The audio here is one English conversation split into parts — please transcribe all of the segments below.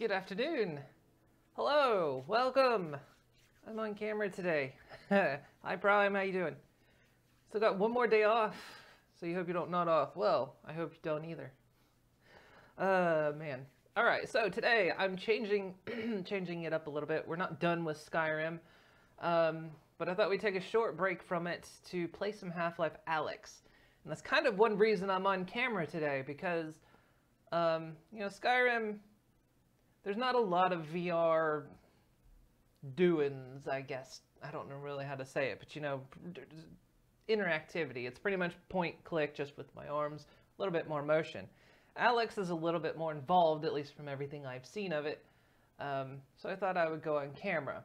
Good afternoon. Hello. Welcome. I'm on camera today. Hi, Prime. How you doing? Still got one more day off, so you hope you don't nod off. Well, I hope you don't either. Uh, man. All right. So today I'm changing, changing it up a little bit. We're not done with Skyrim, um, but I thought we'd take a short break from it to play some Half-Life Alyx, and that's kind of one reason I'm on camera today because, um, you know, Skyrim there's not a lot of VR doings, I guess. I don't know really how to say it, but you know, interactivity. It's pretty much point click just with my arms, a little bit more motion. Alyx is a little bit more involved, at least from everything I've seen of it. Um, so I thought I would go on camera.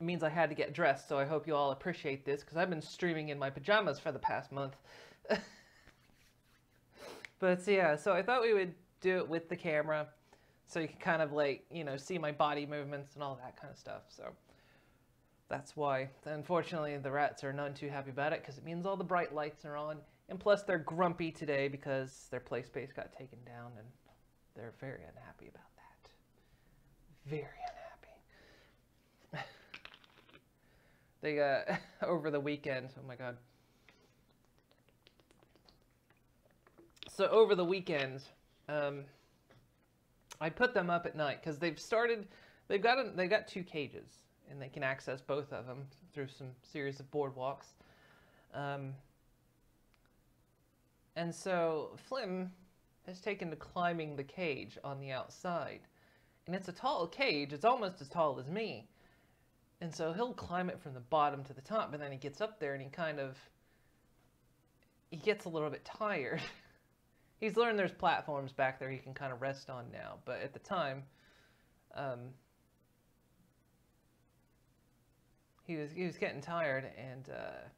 It means I had to get dressed, so I hope you all appreciate this because I've been streaming in my pajamas for the past month. but yeah, so I thought we would do it with the camera so you can kind of like, you know, see my body movements and all that kind of stuff. So that's why. Unfortunately, the rats are none too happy about it because it means all the bright lights are on. And plus, they're grumpy today because their play space got taken down and they're very unhappy about that. Very unhappy. they got, over the weekend, oh my god. So over the weekend, um, I put them up at night because they've started. They've got a, they've got two cages, and they can access both of them through some series of boardwalks. Um, and so Flim has taken to climbing the cage on the outside, and it's a tall cage. It's almost as tall as me, and so he'll climb it from the bottom to the top. But then he gets up there and he kind of he gets a little bit tired. he's learned there's platforms back there he can kind of rest on now. But at the time, um, he was he was getting tired, and uh,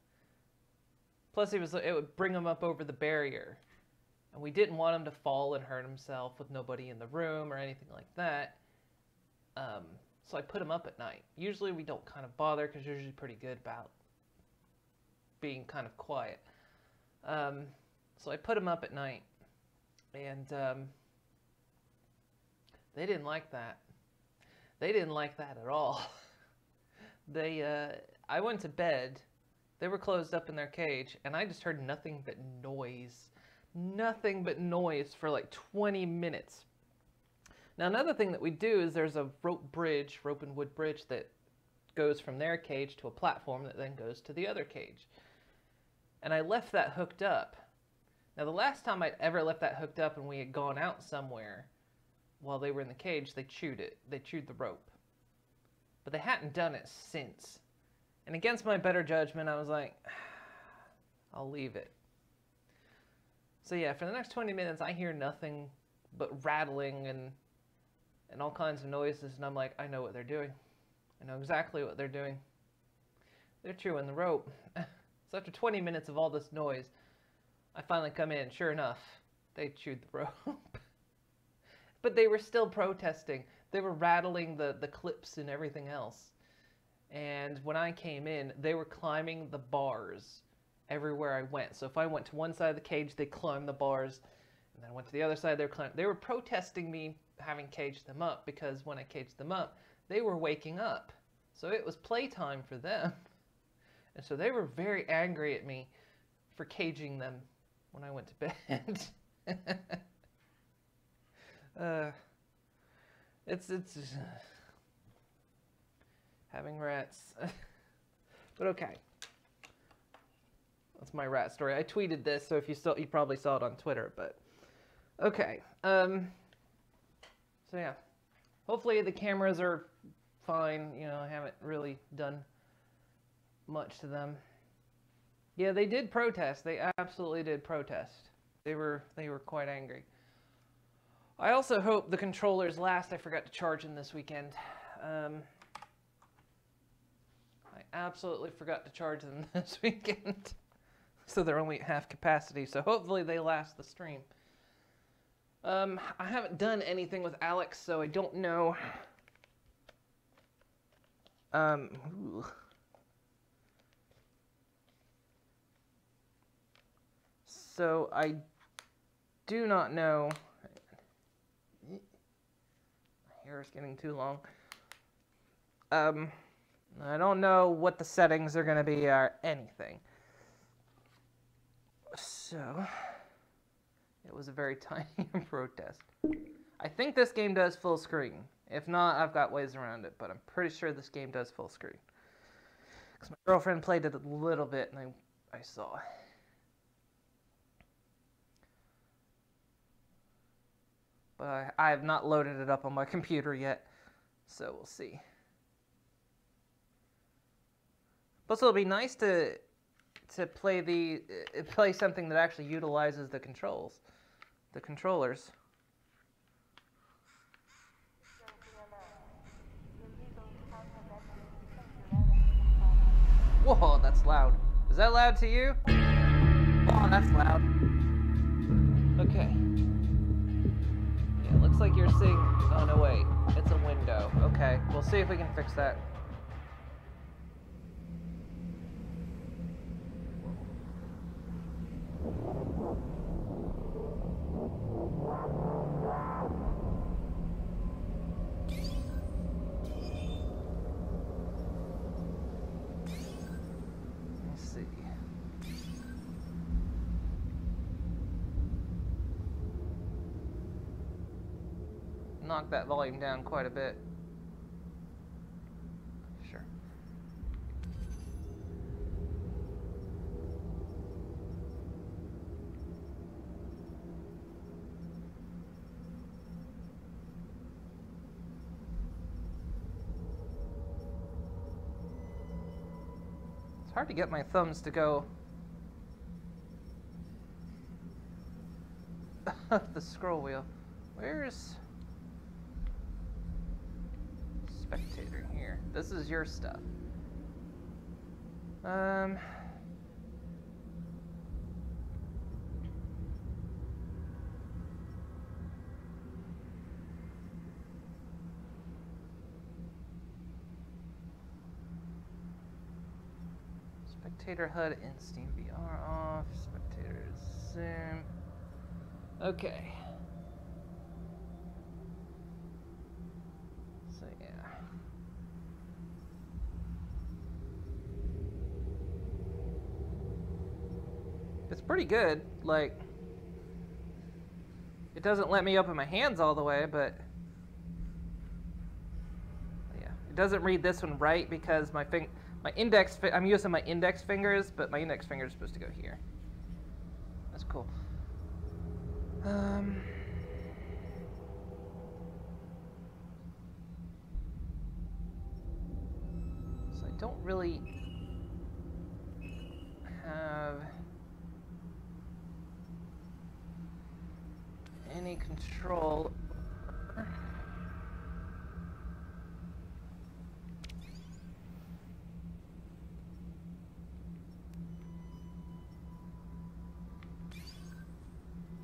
plus he was it would bring him up over the barrier, and we didn't want him to fall and hurt himself with nobody in the room or anything like that. Um, so I put him up at night. Usually we don't kind of bother because you're usually pretty good about being kind of quiet. Um, so I put him up at night and um, they didn't like that. They didn't like that at all. they, uh, I went to bed. They were closed up in their cage, and I just heard nothing but noise. Nothing but noise for like 20 minutes. Now, another thing that we do is there's a rope bridge, rope and wood bridge, that goes from their cage to a platform that then goes to the other cage. And I left that hooked up now, the last time I'd ever left that hooked up and we had gone out somewhere while they were in the cage, they chewed it. They chewed the rope. But they hadn't done it since. And against my better judgment, I was like, I'll leave it. So yeah, for the next 20 minutes, I hear nothing but rattling and and all kinds of noises, and I'm like, I know what they're doing. I know exactly what they're doing. They're chewing the rope. so after 20 minutes of all this noise, I finally come in. Sure enough, they chewed the rope. but they were still protesting. They were rattling the, the clips and everything else. And when I came in, they were climbing the bars everywhere I went. So if I went to one side of the cage, they climbed the bars. And then I went to the other side, they were climbing. They were protesting me having caged them up because when I caged them up, they were waking up. So it was playtime for them. And so they were very angry at me for caging them when I went to bed. uh, it's it's uh, having rats, but okay. That's my rat story. I tweeted this, so if you saw, you probably saw it on Twitter. But okay. Um, so yeah, hopefully the cameras are fine. You know, I haven't really done much to them. Yeah, they did protest. They absolutely did protest. They were they were quite angry. I also hope the controllers last. I forgot to charge them this weekend. Um, I absolutely forgot to charge them this weekend. so they're only at half capacity. So hopefully they last the stream. Um, I haven't done anything with Alyx, so I don't know. Um, ooh. So I do not know. My hair is getting too long. Um, I don't know what the settings are going to be or anything. So, it was a very tiny protest. I think this game does full screen. If not, I've got ways around it, but I'm pretty sure this game does full screen. Because my girlfriend played it a little bit and I, I saw. But I, have not loaded it up on my computer yet, so we'll see. Plus, it'll be nice to to play the uh, play something that actually utilizes the controls, the controllers. Whoa, that's loud. Is that loud to you? Oh, that's loud. Okay. It looks like you're seeing... Oh, no, wait. It's a window. Okay, we'll see if we can fix that. Let's see. Knock that volume down quite a bit. Sure. It's hard to get my thumbs to go up the scroll wheel. Where's spectator here? This is your stuff. Um. Spectator HUD in Steam VR off. Spectator zoom. Okay. So yeah. It's pretty good. Like, it doesn't let me open my hands all the way, but yeah, it doesn't read this one right because my fing my index I'm using my index fingers, but my index finger is supposed to go here. That's cool. Um. So I don't really have any control.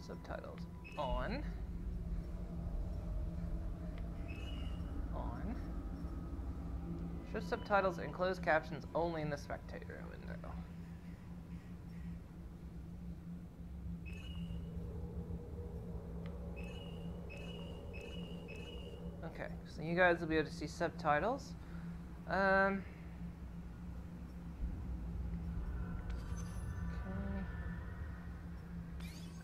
Subtitles on. On. Show subtitles and closed captions only in the spectator window. Okay, so you guys will be able to see subtitles. Um, okay.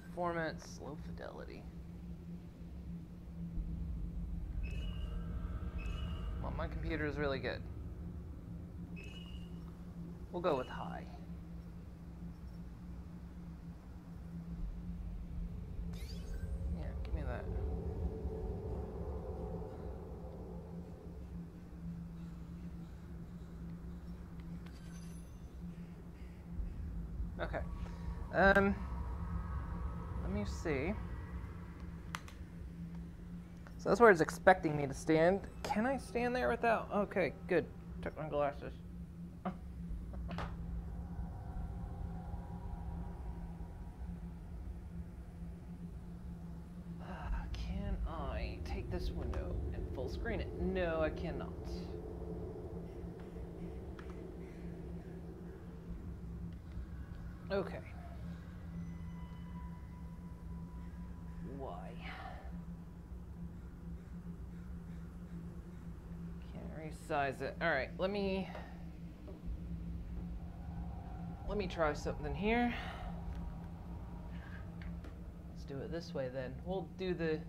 Performance, low fidelity. Well, my computer is really good. We'll go with high. Yeah, give me that. Okay. Um, let me see. So that's where it's expecting me to stand. Can I stand there without? Okay, good. Took my glasses. Ah, Can I take this window and full screen it? No, I cannot. Okay. Why? It. All right, let me let me try something here. Let's do it this way then. We'll do the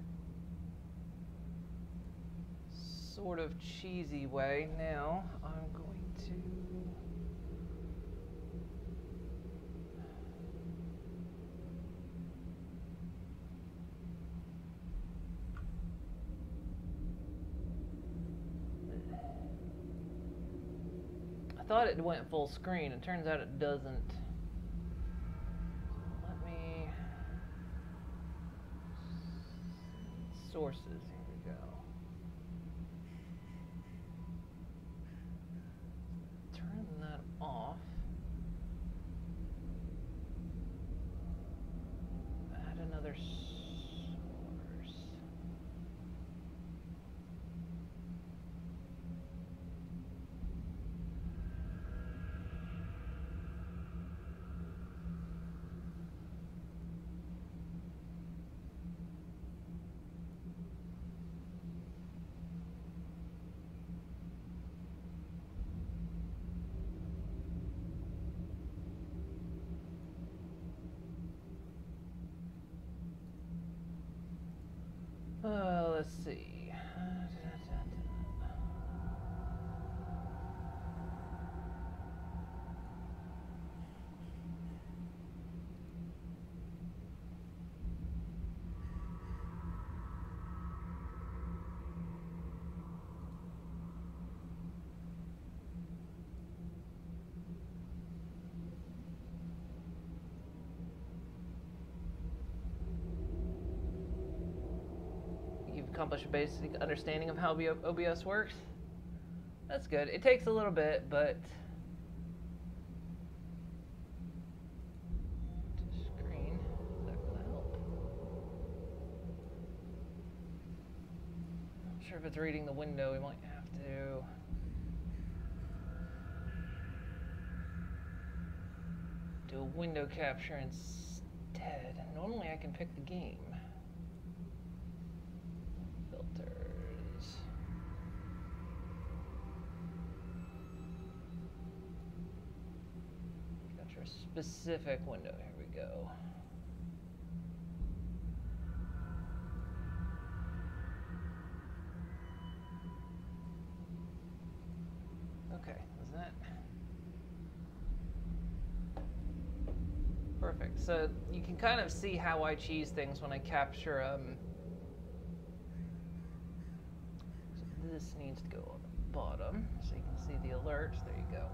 sort of cheesy way now. I'm going to I thought it went full screen. It turns out it doesn't. Let me sources. Here we go. Turn that off. Add another source. Uh, let's see. You've a basic understanding of how OBS works. That's good. It takes a little bit, but sure if it's reading the window. We might have to. Do a window capture instead. Normally I can pick the game. Filters. Capture a specific window. Here we go. Okay, is that perfect? So you can kind of see how I cheese things when I capture um, this needs to go on the bottom so you can see the alerts. There you go.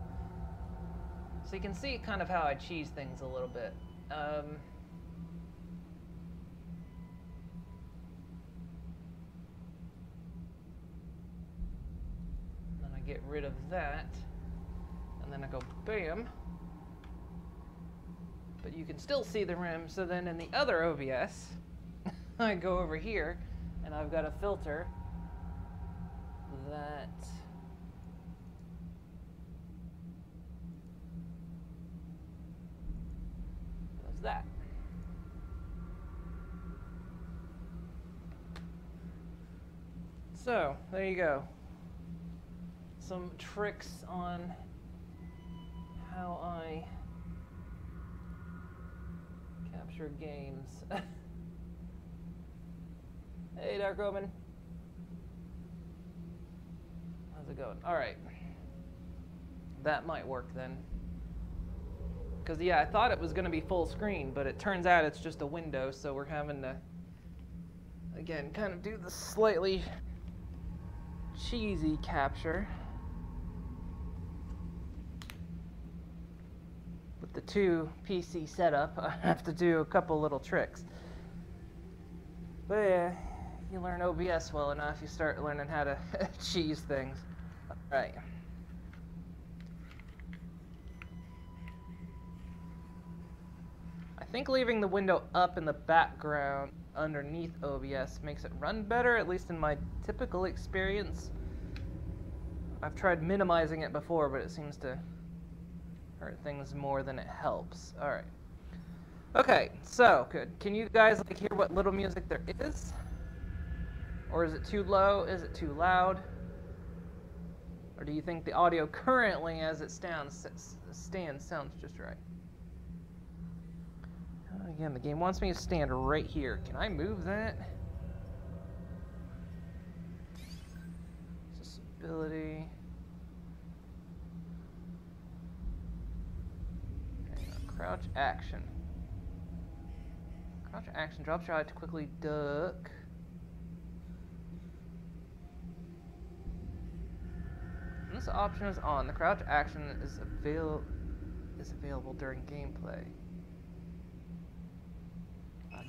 So you can see kind of how I cheese things a little bit. Um, then I get rid of that. And then I go bam. But you can still see the rim. So then in the other OBS, I go over here and I've got a filter that does that. So, there you go. Some tricks on how I capture games. hey, Dark Omen. How's it going? All right. That might work then. Because, yeah, I thought it was going to be full screen, but it turns out it's just a window, so we're having to, again, kind of do the slightly cheesy capture. With the two PC setup, I have to do a couple little tricks. But yeah, you learn OBS well enough, you start learning how to cheese things. Right. I think leaving the window up in the background underneath OBS makes it run better, at least in my typical experience. I've tried minimizing it before, but it seems to hurt things more than it helps. All right. Okay, so good. Can you guys like hear what little music there is? Or is it too low? Is it too loud? Or do you think the audio currently, as it stands, stands sounds just right? Again, the game wants me to stand right here. Can I move that? Accessibility. Crouch action. Crouch action drops your eye to quickly duck. When this option is on, the crouch action is avail is available during gameplay.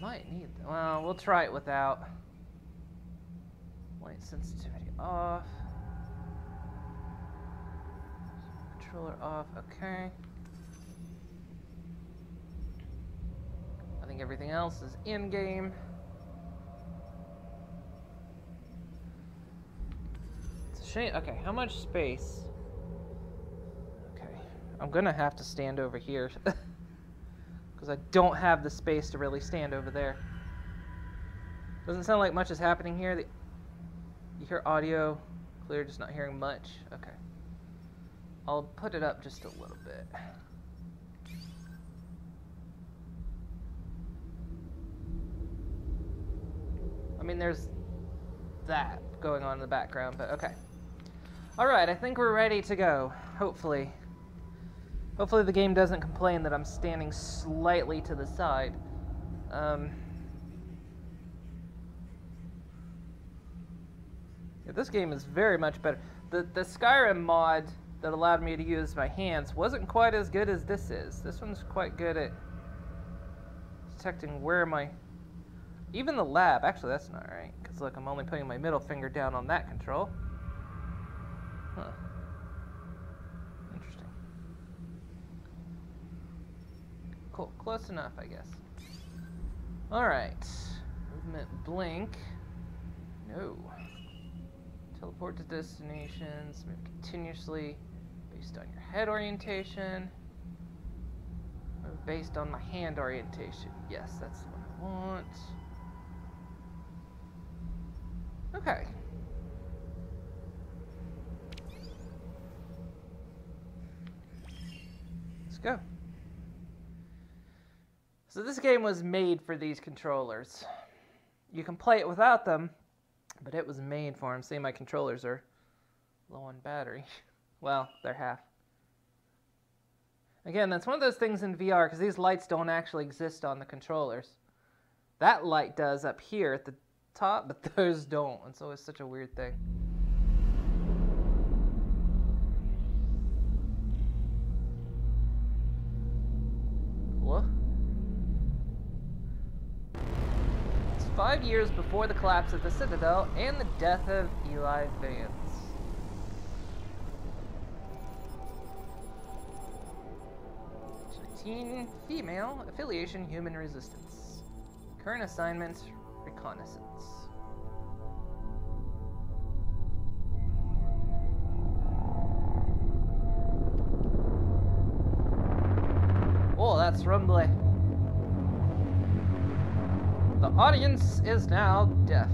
Might need that. Well, we'll try it without. Light sensitivity off. Controller off, okay. I think everything else is in-game. It's a shame. Okay, how much space? Okay, I'm gonna have to stand over here. Because I don't have the space to really stand over there. Doesn't sound like much is happening here. The, you hear audio clear, just not hearing much. Okay. I'll put it up just a little bit. I mean, there's that going on in the background, but okay. Alright, I think we're ready to go. Hopefully. Hopefully the game doesn't complain that I'm standing slightly to the side. Um, yeah, this game is very much better. The, the Skyrim mod that allowed me to use my hands wasn't quite as good as this is. This one's quite good at detecting where my even the lab, actually that's not right, because look, I'm only putting my middle finger down on that control. Huh. Interesting. Cool, close enough, I guess. Alright. Movement blink. No. Teleport to destinations, move continuously based on your head orientation. Move based on my hand orientation. Yes, that's what I want. Okay. Let's go. So this game was made for these controllers. You can play it without them, but it was made for them. See, my controllers are low on battery. well, they're half. Again, that's one of those things in VR, because these lights don't actually exist on the controllers. That light does up here at the top, but those don't. And so it's such a weird thing. Five years before the collapse of the Citadel and the death of Eli Vance. Teen female affiliation human resistance. Current assignment reconnaissance. Oh, that's rumbly. The audience is now deaf.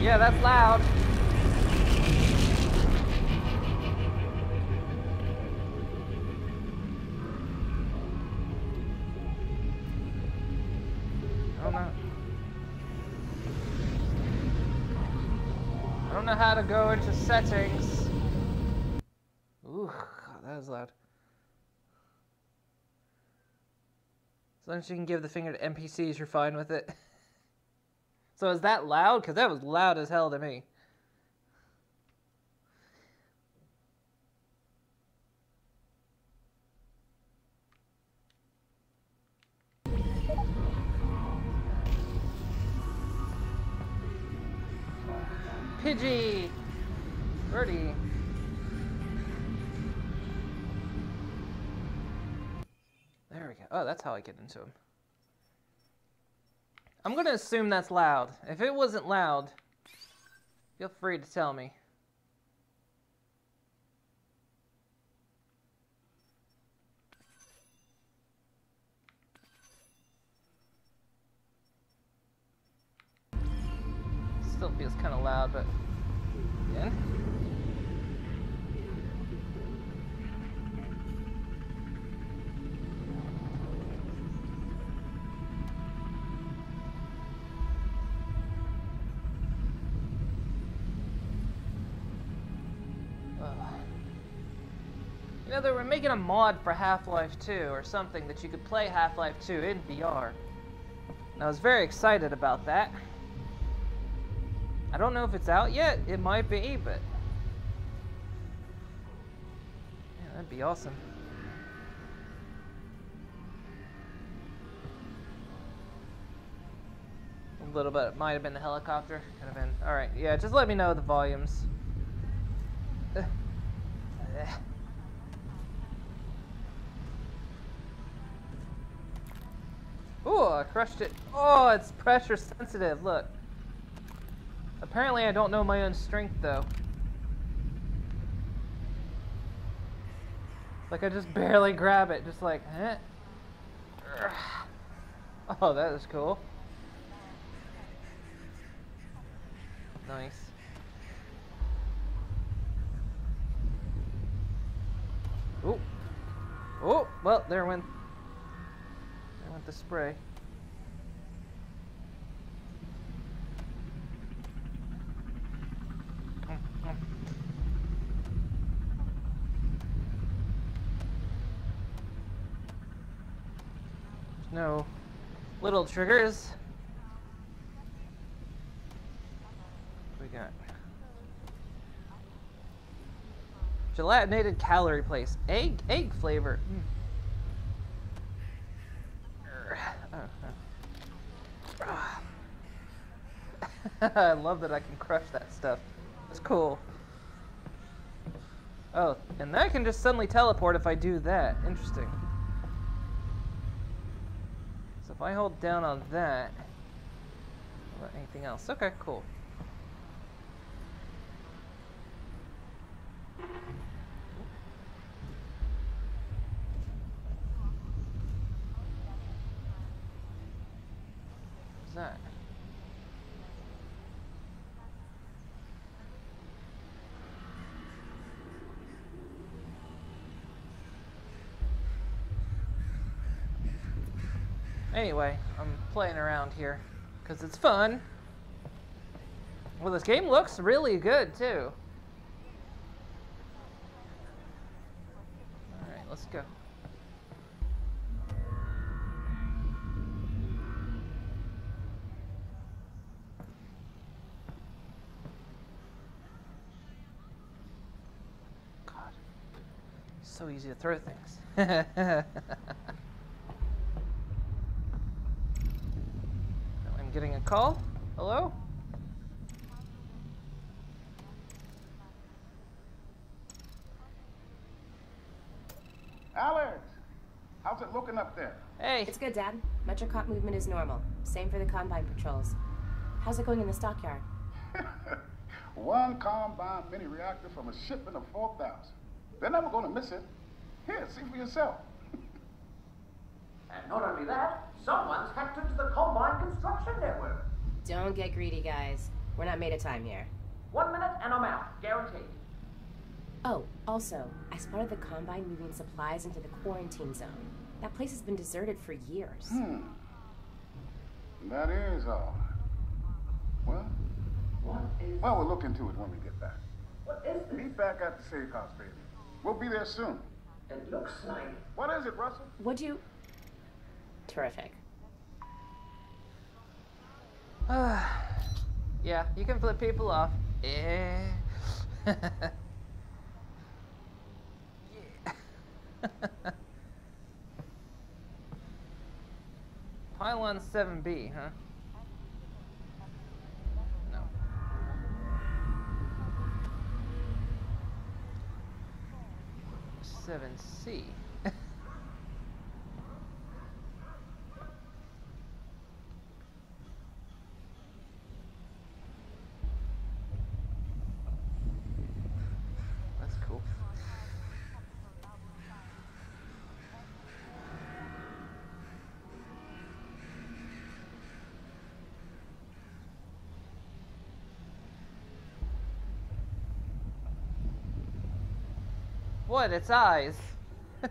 Yeah, that's loud. I don't know I don't know how to go into settings. Ooh, that was loud. As long as you can give the finger to NPCs, you're fine with it. So is that loud? Because that was loud as hell to me. Pidgey! Birdie. There we go. Oh, that's how I get into him. I'm going to assume that's loud. If it wasn't loud, feel free to tell me. Still feels kind of loud, but. They were making a mod for Half-Life 2 or something that you could play Half-Life 2 in VR. And I was very excited about that. I don't know if it's out yet. It might be, but... Yeah, that'd be awesome. A little bit. It might have been the helicopter. Could have been. Alright, yeah, just let me know the volumes. Eh, eh. Ooh, I crushed it. Oh, it's pressure sensitive, look. Apparently I don't know my own strength, though. Like, I just barely grab it, just like, eh. Oh, that is cool. Nice. Oh. Oh, well, there went the spray. No little triggers. We got? Gelatinated calorie place. Egg egg flavor. Mm. I love that I can crush that stuff. That's cool. Oh, and that can just suddenly teleport if I do that. Interesting. So if I hold down on that, anything else? Okay, cool. What's that? Anyway, I'm playing around here because it's fun. Well, this game looks really good too. All right, let's go. God, so easy to throw things. I'm getting a call. Hello? Alyx, how's it looking up there? Hey. It's good, Dad. Metrocop movement is normal. Same for the Combine patrols. How's it going in the stockyard? One combine mini reactor from a shipment of 4,000. They're never going to miss it. Here, see for yourself. And not only that, someone's hacked into the Combine construction network. Don't get greedy, guys. We're not made of time here. One minute and I'm out, guaranteed. Oh, also, I spotted the Combine moving supplies into the quarantine zone. That place has been deserted for years. Hmm. That is odd. Well, What is... well, we'll look into it when we get back. What is this? Meet back at the safe house, baby. We'll be there soon. It looks like... What is it, Russell? Would you... Terrific. yeah, you can flip people off. Eh. yeah. Pylon 7B, huh? No. Seven C. That's cool. What? Its eyes.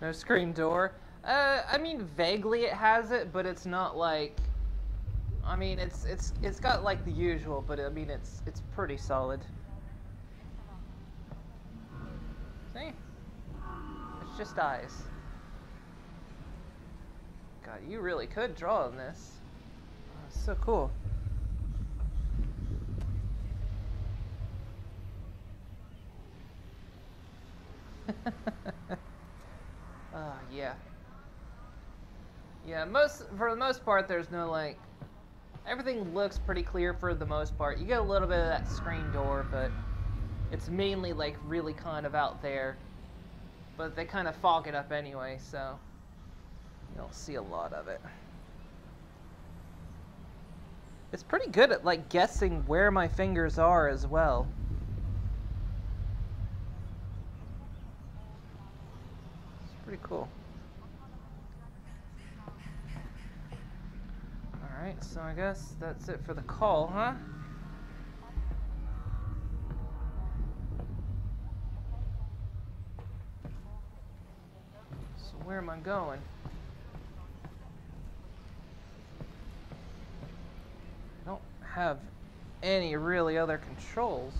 no screen door. Uh, I mean, vaguely it has it, but it's not like. I mean, it's it's it's got like the usual, but I mean, it's it's pretty solid. See? It's just eyes. God, you really could draw on this. Oh, so cool. oh, yeah. Yeah, most for the most part, there's no like. Everything looks pretty clear for the most part. You get a little bit of that screen door, but it's mainly like really kind of out there. But they kind of fog it up anyway, so you don't see a lot of it. It's pretty good at like guessing where my fingers are as well. It's pretty cool. Alright, so I guess that's it for the call, huh? So where am I going? I don't have any really other controls.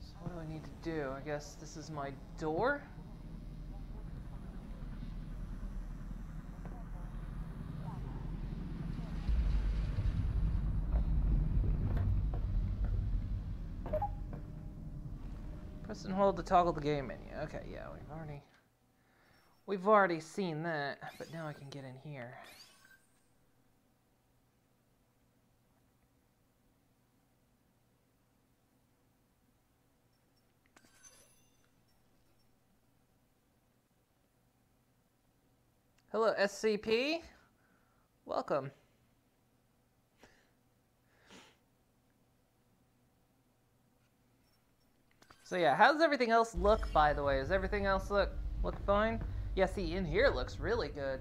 So what do I need to do? I guess this is my door? And hold to toggle the game menu. Okay, yeah, we've already we've already seen that, but now I can get in here. Hello, SCP. Welcome. So yeah, how does everything else look, by the way? Does everything else look look fine? Yeah, see, in here looks really good.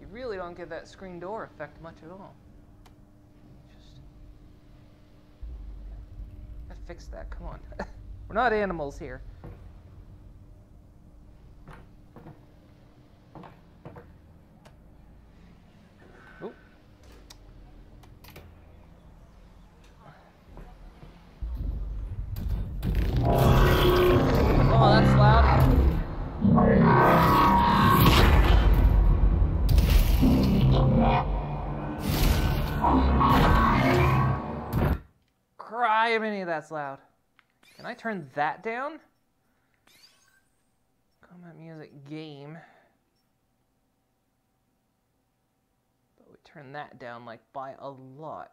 You really don't get that screen door effect much at all. Just gotta fix that. Come on, we're not animals here. Many that's loud. Can I turn that down? Combat music game. But we turn that down like by a lot.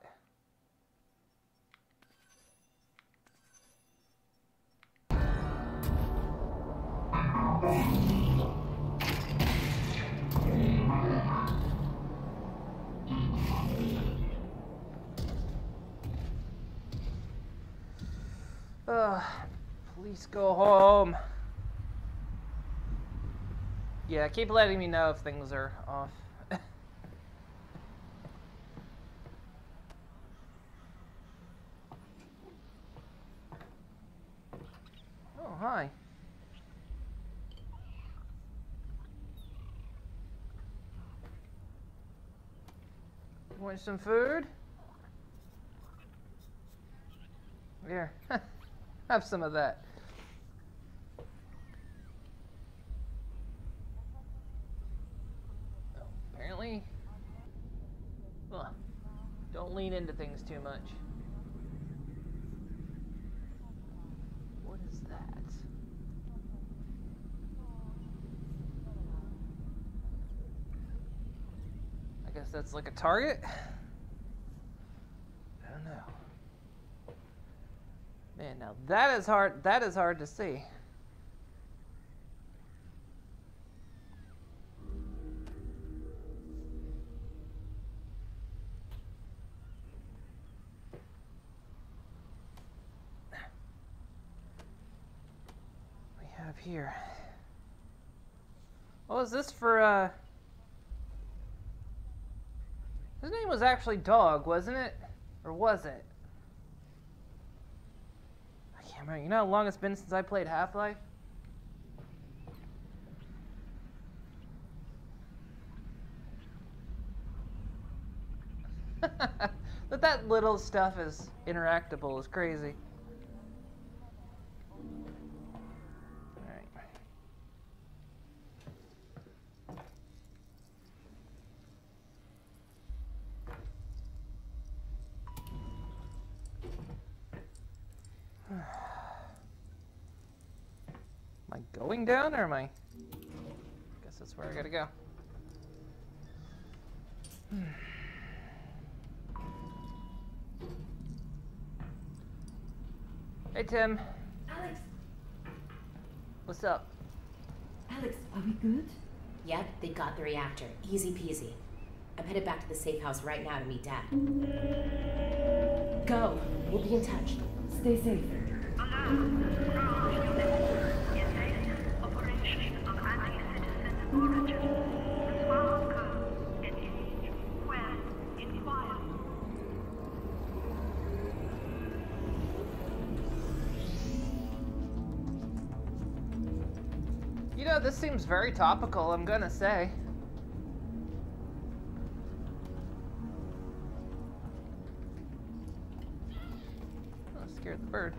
Ugh, please go home. Yeah, keep letting me know if things are off. oh, hi. Want some food? Here, have some of that. Apparently, Ugh. don't lean into things too much. What is that? I guess that's like a target? I don't know. Man, now that is hard that is hard to see. We have here. Oh, is this for uh His name was actually Dog, wasn't it? Or was it? I can't. You know how long it's been since I played Half Life? that that little stuff is interactable is crazy. Alright. Am I going down or am I? I Guess that's where I gotta go. Hey Tim, Alyx! what's up? Alyx, are we good? Yep, they got the reactor. Easy peasy. I'm headed back to the safe house right now to meet Dad. Go. We'll be in touch. Stay safe. You know, this seems very topical, I'm gonna say. Oh, scared the bird.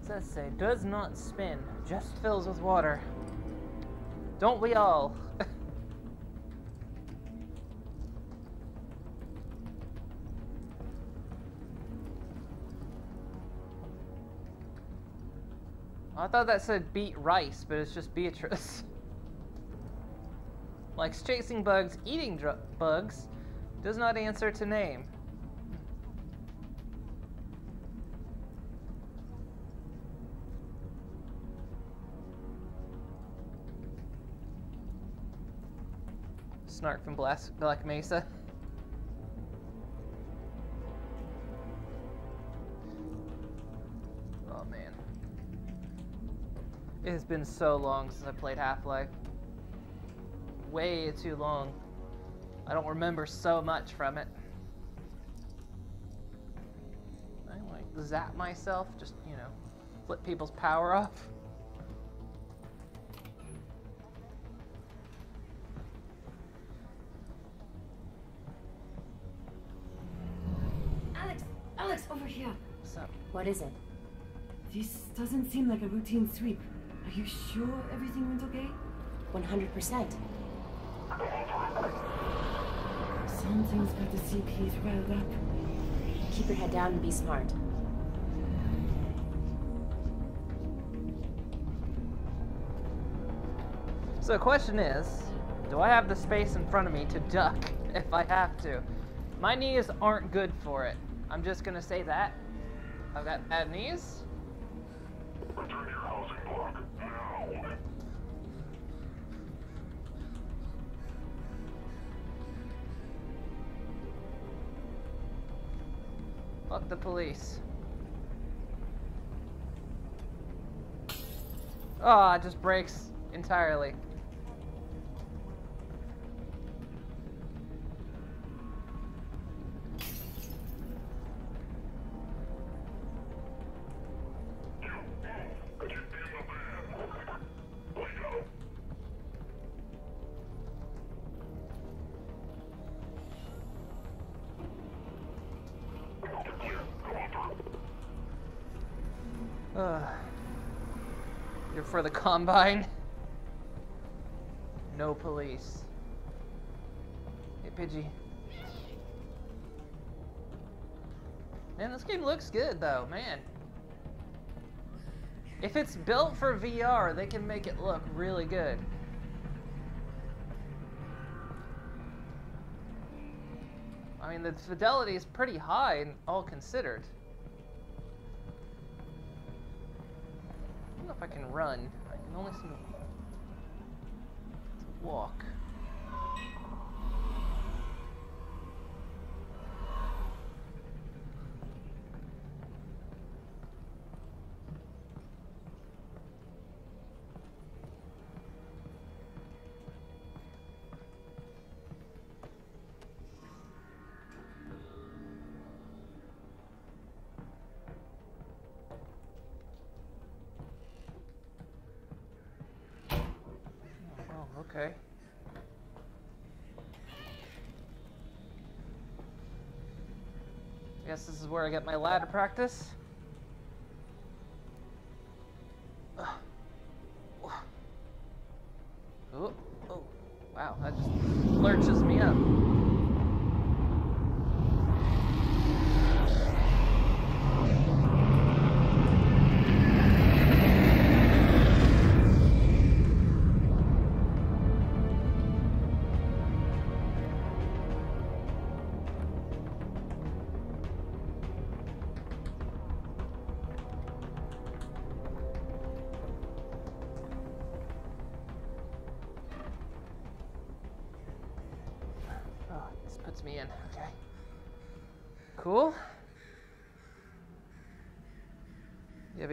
It says say, does not spin, just fills with water. Don't we all? I thought that said beat rice, but it's just Beatrice. Likes chasing bugs, eating bugs, does not answer to name. Snark from Black Mesa. Oh man. It has been so long since I played Half-Life. Way too long. I don't remember so much from it. I like zap myself, just, you know, flip people's power off. What is it? This doesn't seem like a routine sweep. Are you sure everything went okay? 100%. Something's got the CPs riled up. Keep your head down and be smart. so the question is, do I have the space in front of me to duck if I have to? My knees aren't good for it. I'm just gonna say that. I've got bad knees. Return to your housing block now. Fuck the police. Oh, it just breaks entirely. Combine? No police. Hey, Pidgey. Man, this game looks good though, man. If it's built for VR, they can make it look really good. I mean, the fidelity is pretty high, all considered. I don't know if I can run. Only seem to to walk. Guess this is where I get my ladder practice.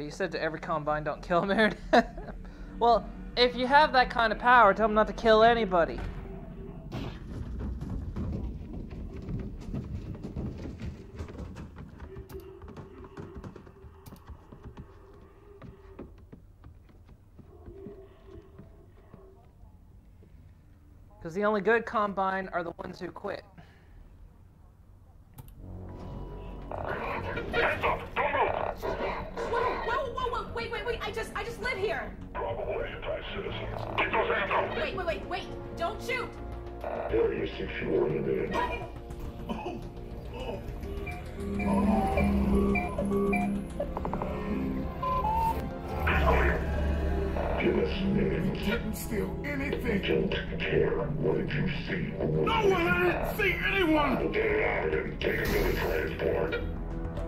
You said to every combine, don't kill him, well, if you have that kind of power, tell him not to kill anybody. Because the only good combine are the ones who quit. Anyone. Get it out and take another transport.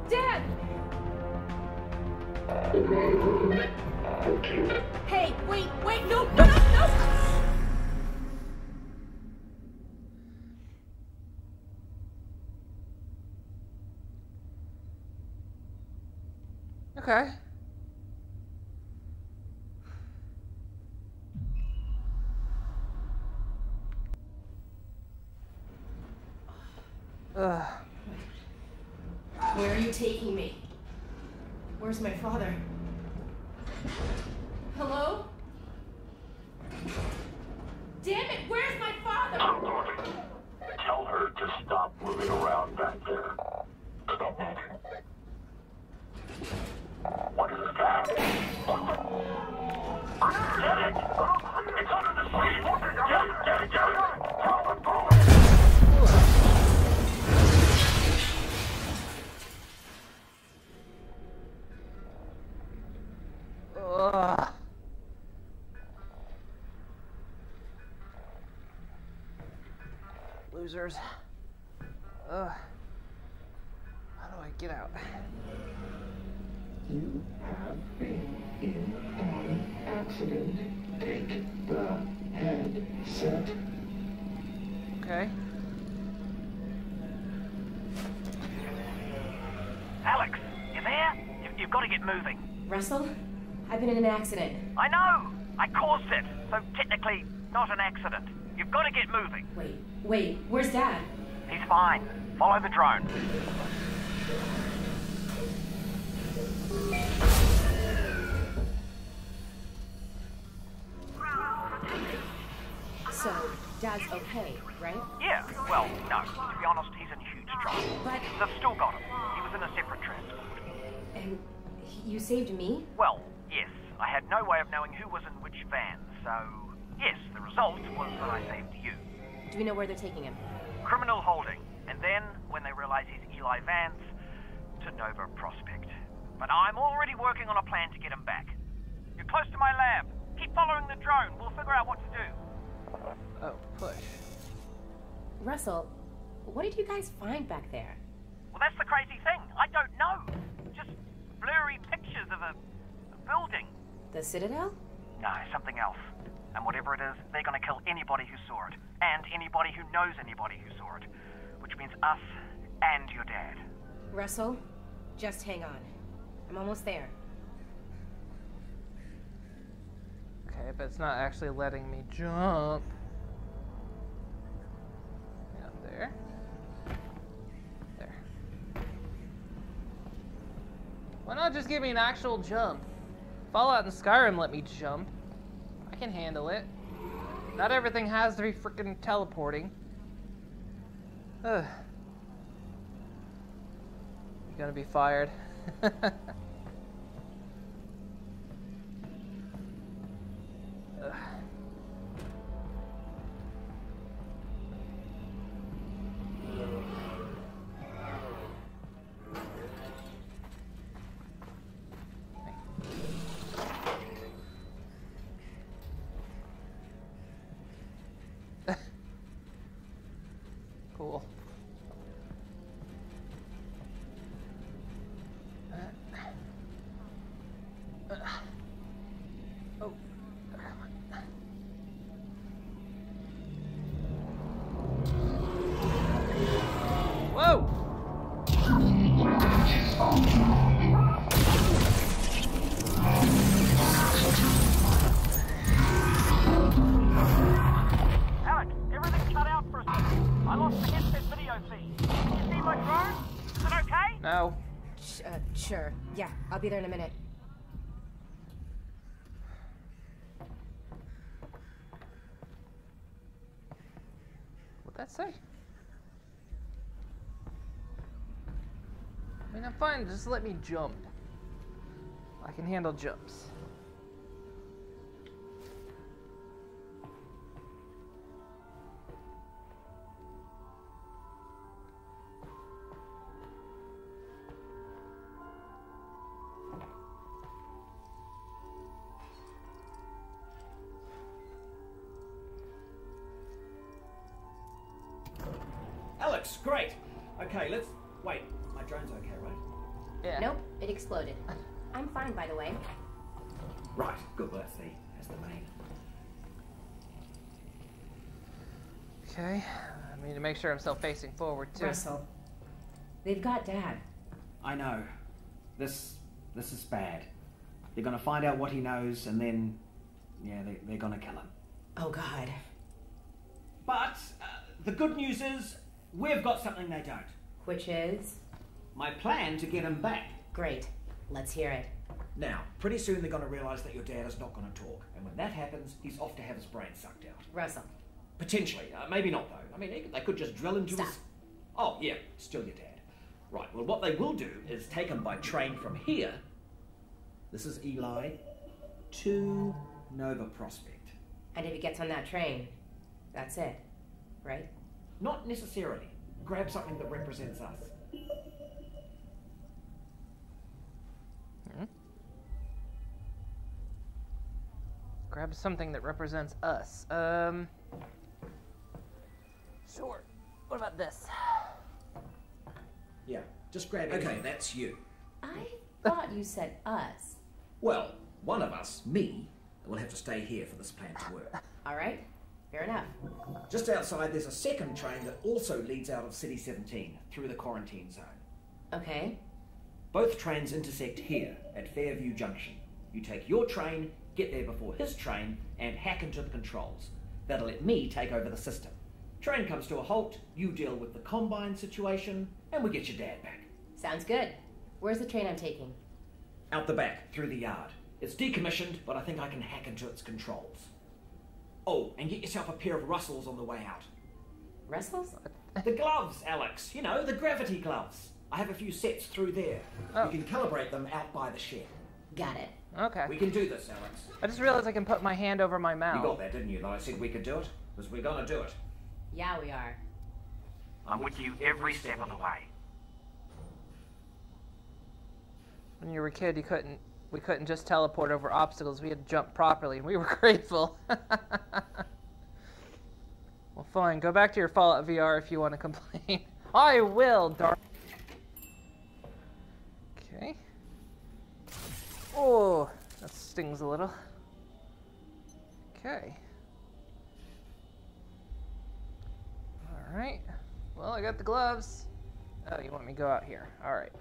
Dad! Okay. Hey, wait, wait! No, no, no, no! Okay. Ugh. Where are you taking me? Where's my father? Hello? Damn it, where's my father? Tell her to stop moving around back there. What is that? Get it! It's under the seat! Losers. Ugh. How do I get out? You have been in an accident. Take the headset. Okay. Alyx, you there? You, you've got to get moving. Russell? I've been in an accident. I know! I caused it, so technically not an accident. You've got to get moving. Wait, wait, where's Dad? He's fine. Follow the drone. So, Dad's okay, right? Yeah, well, no. To be honest, he's in huge trouble. But, They've still got him. He was in a separate transport. and you saved me? Well, yes. I had no way of knowing who was in which van, so yes, the result was that I saved you. Do we know where they're taking him? Criminal holding, and then, when they realize he's Eli Vance, to Nova Prospekt. But I'm already working on a plan to get him back. You're close to my lab. Keep following the drone. We'll figure out what to do. Oh, push. Russell, what did you guys find back there? Well, that's the crazy thing. I don't know. Just blurry pictures of a, a building. The Citadel? No, something else. And whatever it is, they're gonna kill anybody who saw it. And anybody who knows anybody who saw it. Which means us and your dad. Russell, just hang on. I'm almost there. Okay, but it's not actually letting me jump. Yeah, there. There. Why not just give me an actual jump? Fallout and Skyrim let me jump. Can handle it. Not everything has to be freaking teleporting. Ugh. You're gonna be fired. be there in a minute. What'd that say? I mean, I'm fine. Just let me jump. I can handle jumps. Great. Okay, let's wait. My drone's okay, right? Yeah. Nope, it exploded. I'm fine, by the way. Right. Good. Well, that's the that's the main. Okay. I need to make sure I'm still facing forward too. Russell. They've got Dad. I know. This this is bad. They're gonna find out what he knows, and then yeah, they, they're gonna kill him. Oh, God. But uh, the good news is we've got something they don't. Which is? My plan to get him back. Great. Let's hear it. Now, pretty soon they're gonna realise that your dad is not gonna talk, and when that happens, he's off to have his brain sucked out. Russell. Potentially. Uh, maybe not, though. I mean, they could, they could just drill into Stop. his. Oh, yeah, still your dad. Right, well, what they will do is take him by train from here. This is Eli. To Nova Prospekt. And if he gets on that train, that's it. Right? Not necessarily. Grab something that represents us. Grab something that represents us. Um. Sure. What about this? Yeah, just grab it. Okay, that's you. I thought you said us. Well, one of us, me, will have to stay here for this plan to work. All right? Fair enough. Just outside, there's a second train that also leads out of City 17 through the quarantine zone. Okay. Both trains intersect here at Fairview Junction. You take your train, get there before his train, and hack into the controls. That'll let me take over the system. Train comes to a halt, you deal with the combine situation, and we get your dad back. Sounds good. Where's the train I'm taking? Out the back, through the yard. It's decommissioned, but I think I can hack into its controls. Oh, and get yourself a pair of Russells on the way out. Russell's? The gloves, Alyx. You know, the gravity gloves. I have a few sets through there. Oh. You can calibrate them out by the shed. Got it. Okay. We can do this, Alyx. I just realized I can put my hand over my mouth. You got that, didn't you? Though I said we could do it? Because we're gonna do it. Yeah, we are. I'm with you every step of the way. When you were a kid, you couldn't. We couldn't just teleport over obstacles. We had to jump properly, and we were grateful. well, fine. Go back to your Fallout VR if you want to complain. I will, dark. Okay. Oh, that stings a little. Okay. All right. Well, I got the gloves. Oh, you want me to go out here? All right.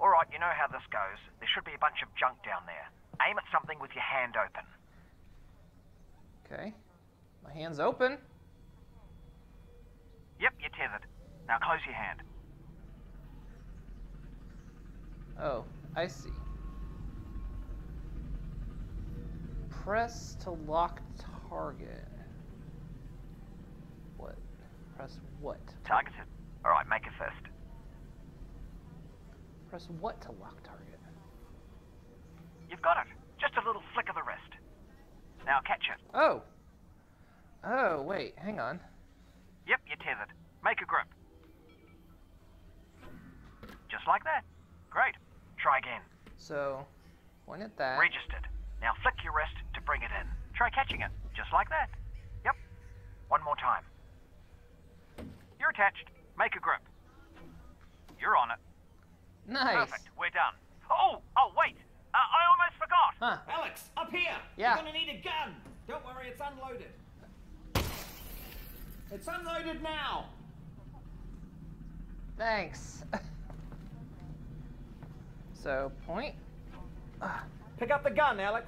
All right, you know how this goes. There should be a bunch of junk down there. Aim at something with your hand open. Okay. My hand's open. Yep, you're tethered. Now close your hand. Oh, I see. Press to lock target. What? Press what? Targeted. Alright, make a fist. Press what to lock target? You've got it. Just a little flick of the wrist. Now catch it. Oh. Oh, wait, hang on. Yep, you're tethered. Make a grip. Just like that. Great. Try again. So, point at that. Registered. Now flick your wrist to bring it in. Try catching it. Just like that. Yep. One more time. You're attached. Make a grip. You're on it. Nice. Perfect. We're done. Oh, oh, wait. Uh, I almost forgot. Huh. Alyx, up here! Yeah. You're gonna need a gun! Don't worry, it's unloaded. It's unloaded now! Thanks. so, point. Pick up the gun, Alyx.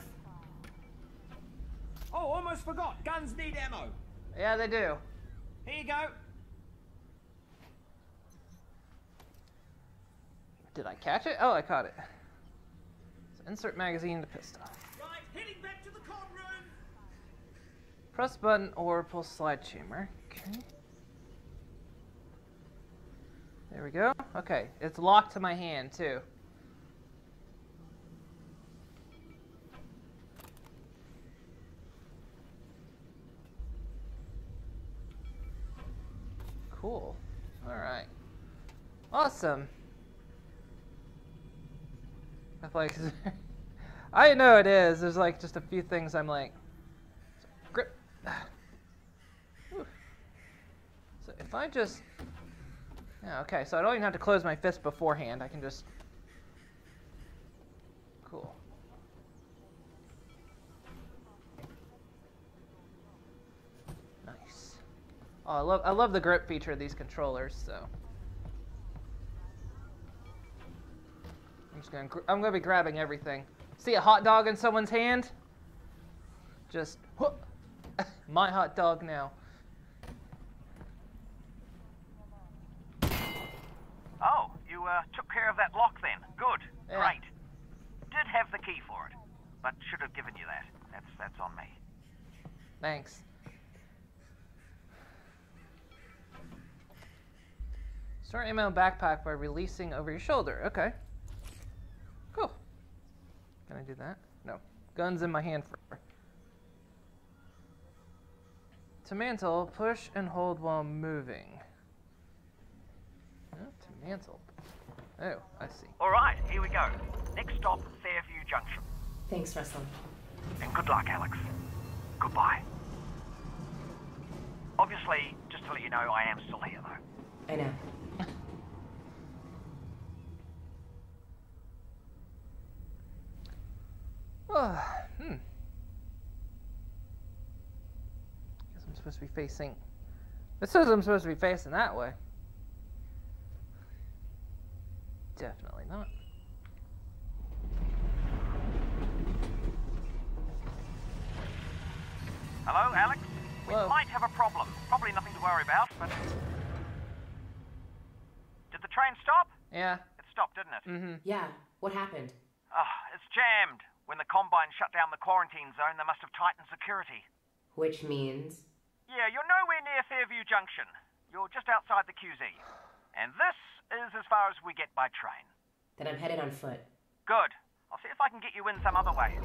Oh, almost forgot. Guns need ammo. yeah, they do. Here you go. Did I catch it? Oh, I caught it. So insert magazine to pistol. Right, heading back to the con room. Press button or pull slide chamber. Okay. There we go. Okay, it's locked to my hand too. Cool. All right. Awesome. I like I know it is. There's like just a few things I'm like grip. So if I just yeah, okay, so I don't even have to close my fist beforehand. I can just cool. Nice. Oh, I love I love the grip feature of these controllers. So I'm just gonna I'm gonna be grabbing everything. See a hot dog in someone's hand? Just whoop. my hot dog now. Oh, you uh, took care of that lock then. Good. Yeah. Great. Did have the key for it, but should have given you that. That's that's on me. Thanks. Start ammo backpack by releasing over your shoulder. Okay. Cool. Can I do that? No. Guns in my hand for. To mantle, push and hold while moving. Oh, to mantle. Oh, I see. All right, here we go. Next stop, Fairview Junction. Thanks, Russell. And good luck, Alyx. Goodbye. Obviously, just to let you know, I am still here, though. I know. Oh, hmm. Guess I'm supposed to be facing. It says I'm supposed to be facing that way. Definitely not. Hello, Alyx? We Hello. might have a problem. Probably nothing to worry about, but. Did the train stop? Yeah. It stopped, didn't it? Mm-hmm. Yeah, what happened? Ah, it's jammed. When the Combine shut down the quarantine zone, they must have tightened security. Which means. Yeah, you're nowhere near Fairview Junction. You're just outside the QZ. And this is as far as we get by train. Then I'm headed on foot. Good. I'll see if I can get you in some other way.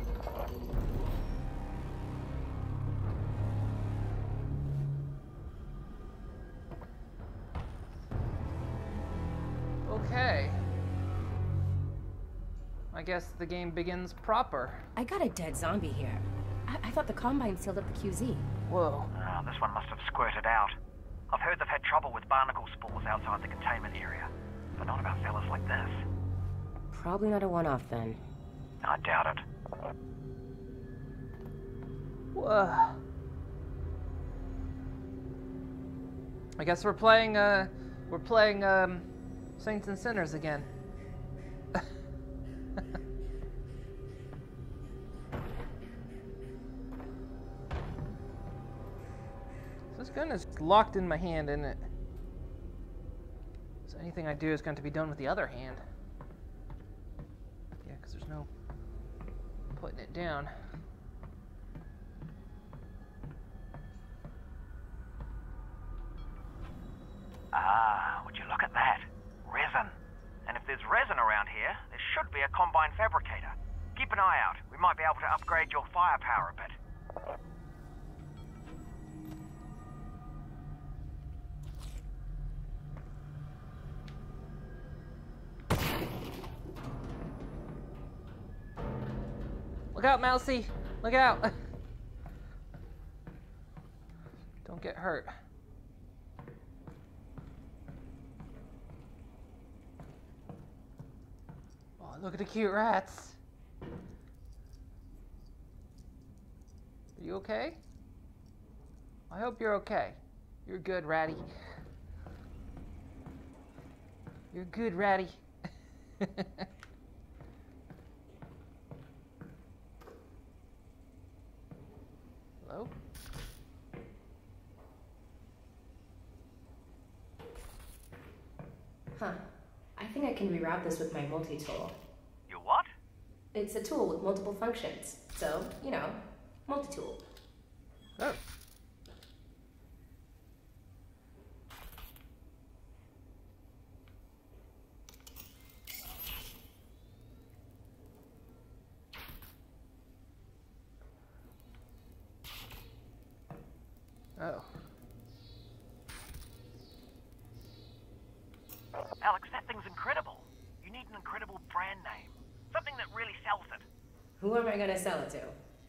Okay. I guess the game begins proper. I got a dead zombie here. I, I thought the Combine sealed up the QZ. Whoa. Ah, this one must have squirted out. I've heard they've had trouble with barnacle spores outside the containment area. But not about fellas like this. Probably not a one off then. I doubt it. Whoa. I guess we're playing, uh, we're playing, um, Saints and Sinners again. gun is locked in my hand, isn't it? So anything I do is going to be done with the other hand. Yeah, because there's no putting it down. Ah, would you look at that? Resin. And if there's resin around here, there should be a Combine Fabricator. Keep an eye out. We might be able to upgrade your firepower a bit. Look out, Mousy! Look out! Don't get hurt. Oh, look at the cute rats. Are you okay? I hope you're okay. You're good, Ratty. You're good, Ratty. Hello? Huh. I think I can reroute this with my multi-tool. You what? It's a tool with multiple functions. So, you know, multi-tool. Oh. Oh. Alyx, that thing's incredible. You need an incredible brand name. Something that really sells it. Who am I gonna sell it to?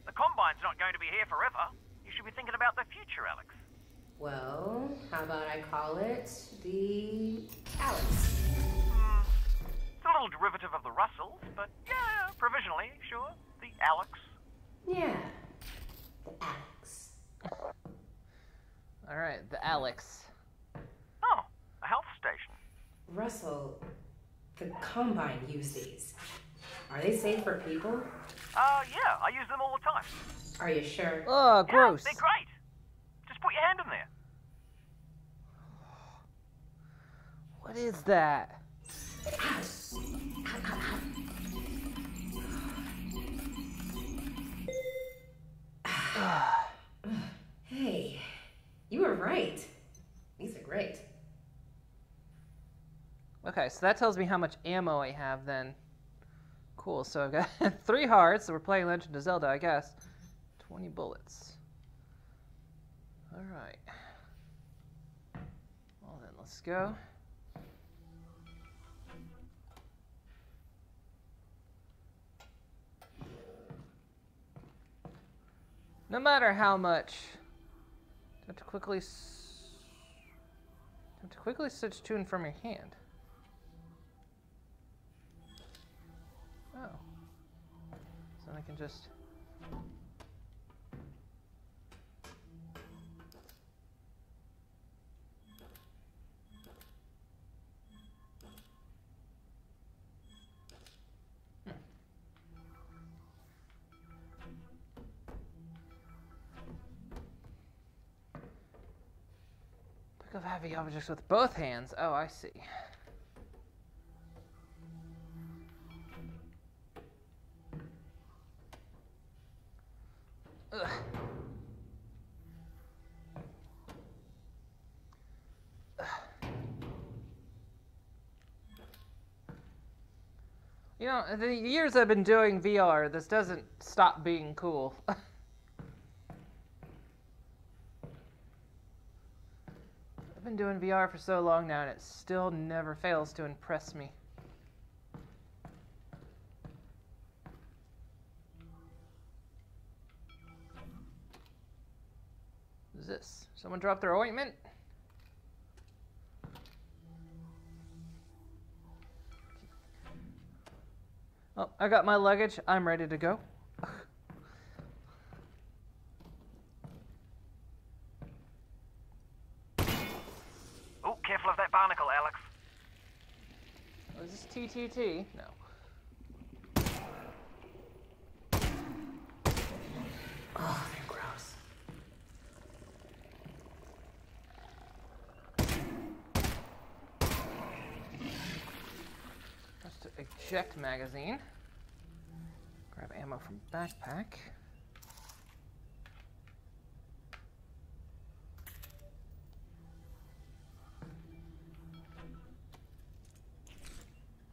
The Combine's not going to be here forever. You should be thinking about the future, Alyx. Well, how about I call it the Alyx? It's a little derivative of the Russells, but yeah, provisionally, sure. The Alyx. Yeah, the Alyx. All right, the Alyx. Oh, a health station. Russell, the Combine use these. Are they safe for people? Uh, yeah, I use them all the time. Are you sure? Oh, gross. Yeah, they're great. Just put your hand in there. What is that? Hey, you were right. These are great. Okay, so that tells me how much ammo I have then. Cool, so I've got three hearts, so we're playing Legend of Zelda, I guess. 20 bullets. Alright. Well then, let's go. No matter how much, you have to quickly, have to quickly switch to and from your hand. I can just. Hmm. Pick up heavy objects with both hands. Oh, I see. You know, the years I've been doing VR, this doesn't stop being cool. I've been doing VR for so long now, and it still never fails to impress me. Is this? Someone dropped their ointment? Oh, I got my luggage. I'm ready to go. Oh, careful of that barnacle, Alyx. Oh, is this TTT? No. Oh, they're gross. Let's to eject magazine. Grab ammo from backpack.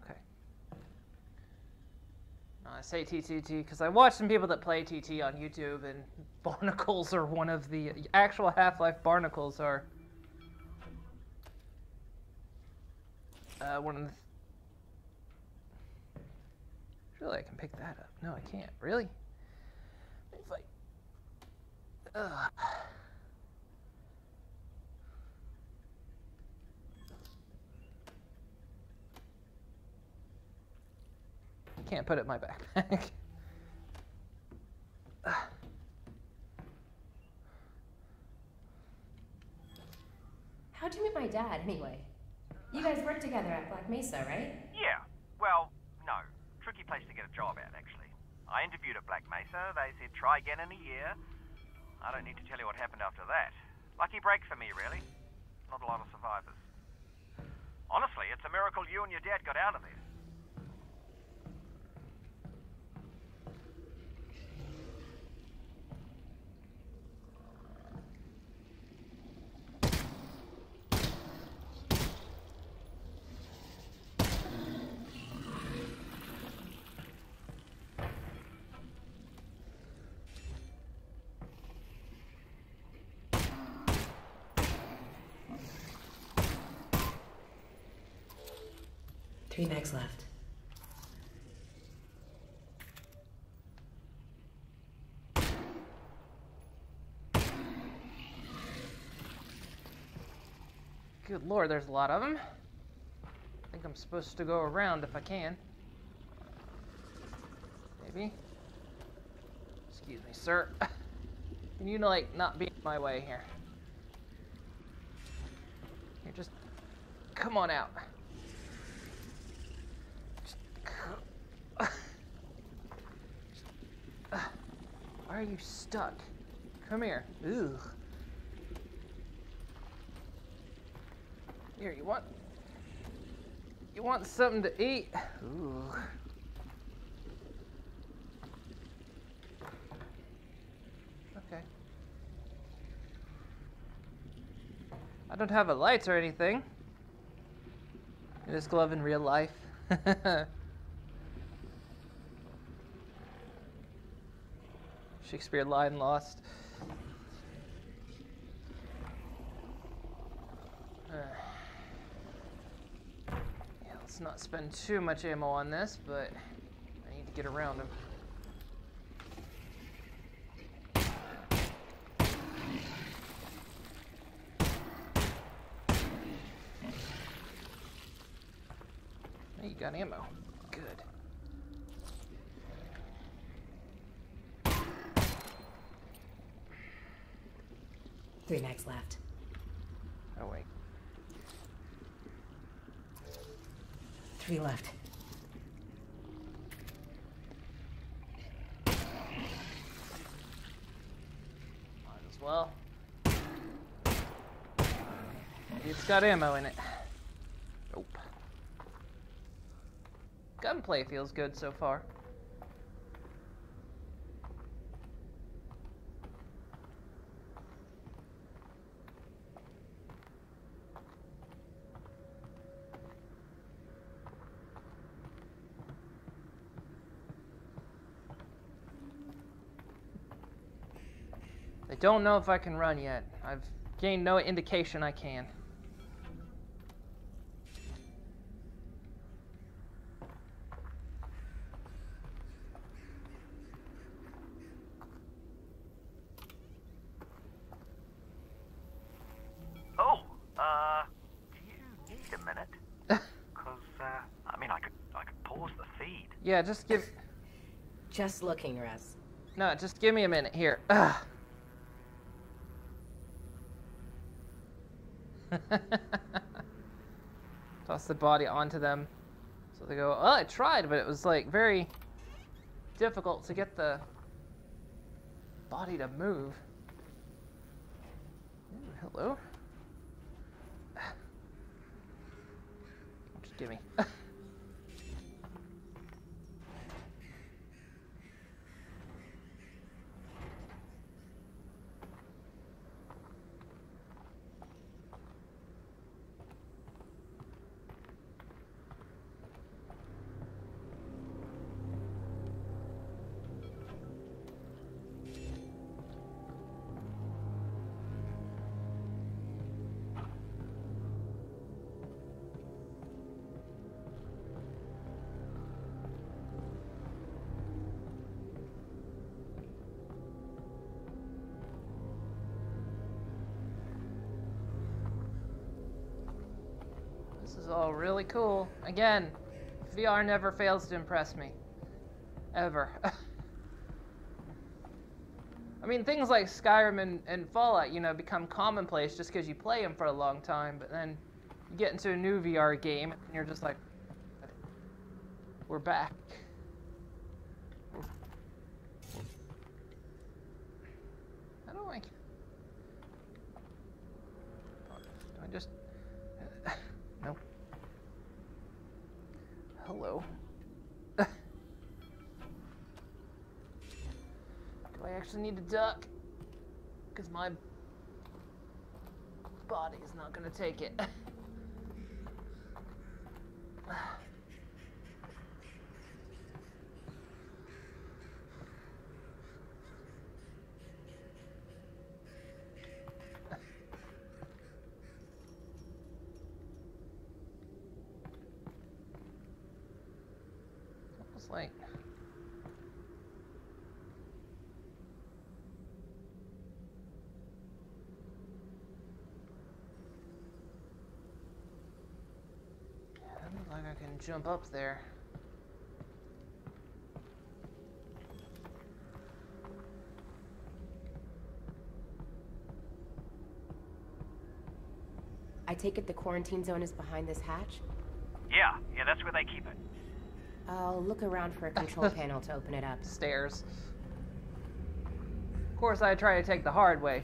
Okay. I say TTT because I watch some people that play TT on YouTube, and barnacles are one of the actual Half-Life barnacles are uh, one of the. Surely I can pick that up. No, I can't. Really? If I. Ugh. Can't put it in my backpack. How'd you meet my dad, anyway? You guys work together at Black Mesa, right? Yeah. Well, Tricky place to get a job at, actually. I interviewed at Black Mesa. They said try again in a year. I don't need to tell you what happened after that. Lucky break for me, really. Not a lot of survivors. Honestly, it's a miracle you and your dad got out of there. Three mags left. Good lord, there's a lot of them. I think I'm supposed to go around if I can. Maybe. Excuse me, sir. Can you, like, not be in my way here? Here, just come on out. Just co- Why are you stuck? Come here. Ugh. Here, you want you want something to eat? Ooh. Okay. I don't have a light or anything. In this glove in real life. Shakespeare line lost. Uh, yeah, let's not spend too much ammo on this, but I need to get around him. Hey, you got ammo. Good. Three mags left. Oh wait. Three left. Might as well. It's got ammo in it. Nope. Gunplay feels good so far. Don't know if I can run yet. I've gained no indication I can. Oh, uh, do you need a minute? Because, uh, I mean, I could, I could pause the feed. Yeah, just give. Just looking, Russ. No, just give me a minute here. Ugh. Toss the body onto them. So they go, oh, I tried, but it was like very difficult to get the body to move. Ooh, hello. Really cool. Again, VR never fails to impress me. Ever. I mean, things like Skyrim and, and Fallout, you know, become commonplace just because you play them for a long time, but then you get into a new VR game and you're just like, we're back. How do I... Do I just... Nope. Hello. Do I actually need to duck? Because my body is not going to take it. It's like Doesn't look like I can jump up there. I take it the quarantine zone is behind this hatch? Yeah, yeah, that's where they keep it. I'll look around for a control panel to open it up. Stairs. Of course, I try to take the hard way.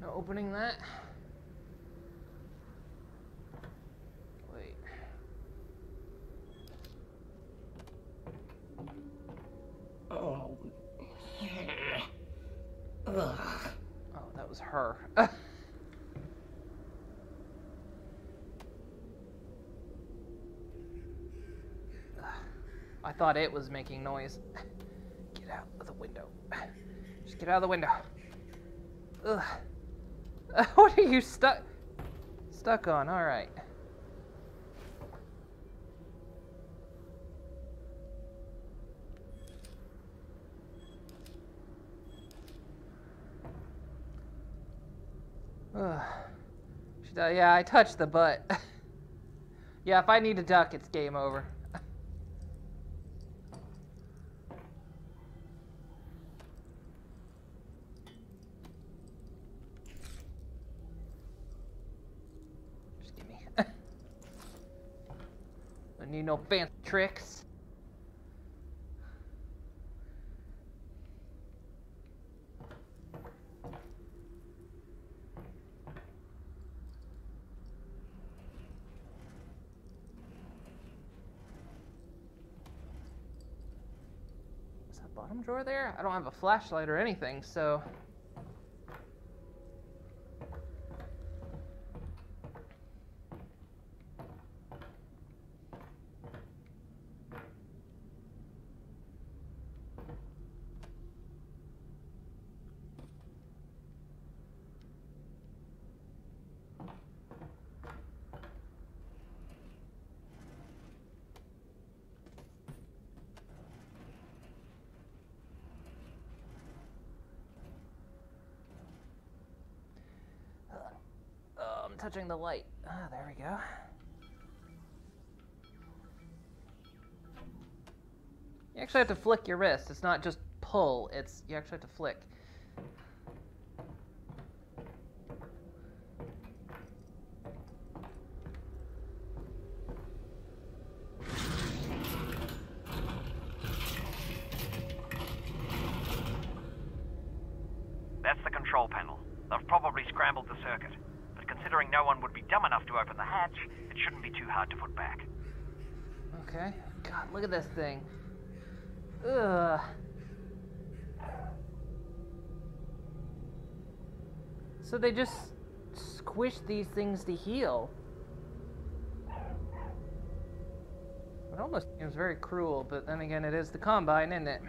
No opening that. Wait. Oh. Ugh. Oh, that was her. I thought it was making noise. Get out of the window. Just get out of the window. Ugh. What are you stuck stuck on? All right. Ugh. Yeah, I touched the butt. yeah, if I need to duck, it's game over. Just give me. I need no fancy tricks. Is that bottom drawer there? I don't have a flashlight or anything, so. Oh, I'm touching the light. Ah, there we go. You actually have to flick your wrist. It's not just pull. It's you actually have to flick. That's the control panel. They've probably scrambled the circuit. But considering no one would be dumb enough to open the hatch, it shouldn't be too hard to put back. Okay. God, look at this thing. Ugh. So they just squish these things to heal. It almost seems very cruel, but then again, it is the Combine, isn't it?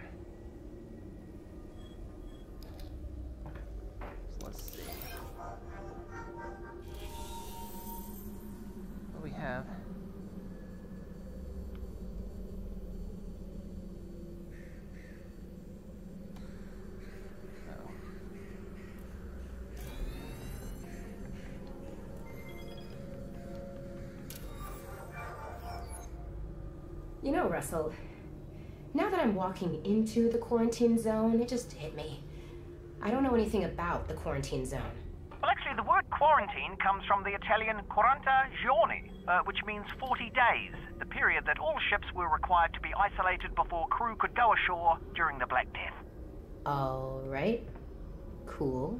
Russell, now that I'm walking into the quarantine zone, it just hit me. I don't know anything about the quarantine zone. Well, actually, the word quarantine comes from the Italian quaranta giorni, uh, which means 40 days, the period that all ships were required to be isolated before crew could go ashore during the Black Death. All right. Cool.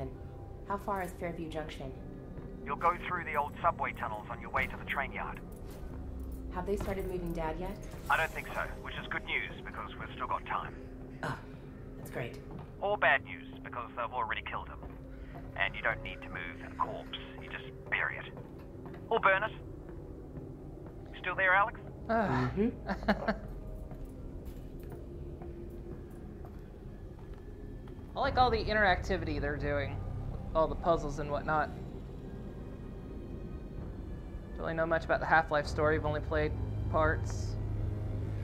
in. How far is Fairview Junction? You'll go through the old subway train yard. Have they started moving Dad yet? I don't think so, which is good news because we've still got time. Oh, that's great. Or bad news because they've already killed him. And you don't need to move a corpse, you just bury it. Or burn it. Still there, Alyx? Ah. I like all the interactivity they're doing, all the puzzles and whatnot. Don't really know much about the Half-Life story. I've only played parts.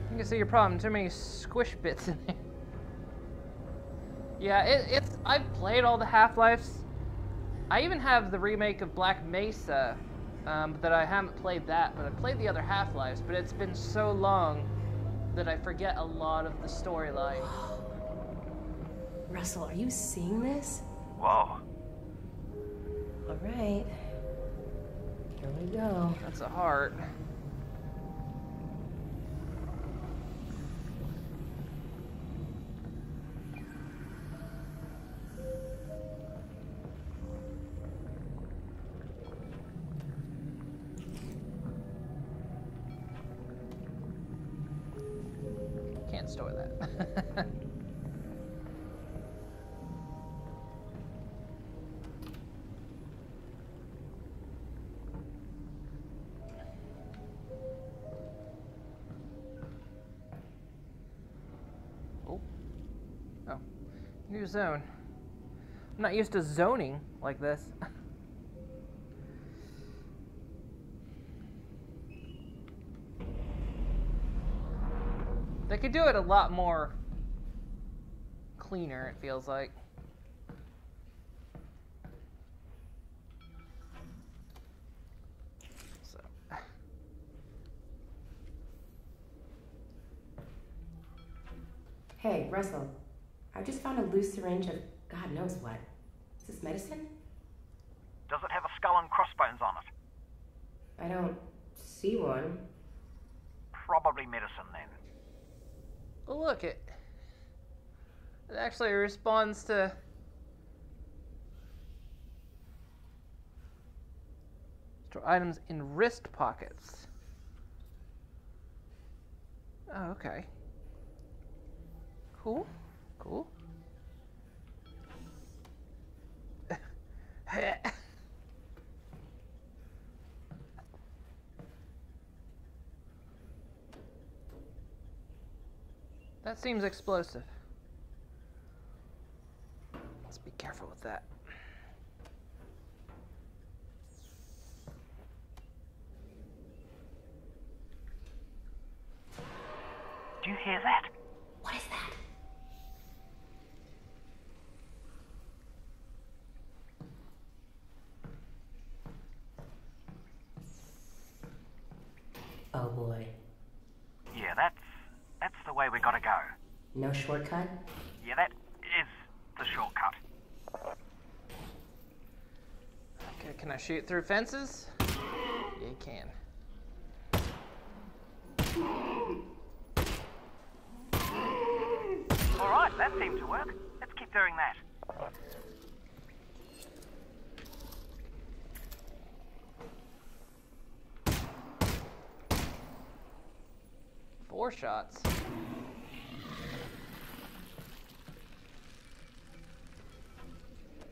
You can see your problem. Too many squish bits in there. Yeah, it, it's. I've played all the Half-Lives. I even have the remake of Black Mesa, um, that I haven't played that, but I played the other Half-Lives. But it's been so long that I forget a lot of the storyline. Russell, are you seeing this? Whoa. All right. Here we go. That's a heart. Can't store that. New zone. I'm not used to zoning like this. they could do it a lot more cleaner, it feels like. So. Hey, Russell. I just found a loose syringe of God knows what. Is this medicine? Does it have a skull and crossbones on it? I don't see one. Probably medicine then. Look, it, it actually responds to. Store items in wrist pockets. Oh, okay. Cool. Cool. That seems explosive. Let's be careful with that. Do you hear that? Oh boy. Yeah, that's that's the way we gotta go. No shortcut? Yeah, that is the shortcut. Okay, can I shoot through fences? Yeah, you can. All right, that seemed to work. Let's keep doing that. Four shots.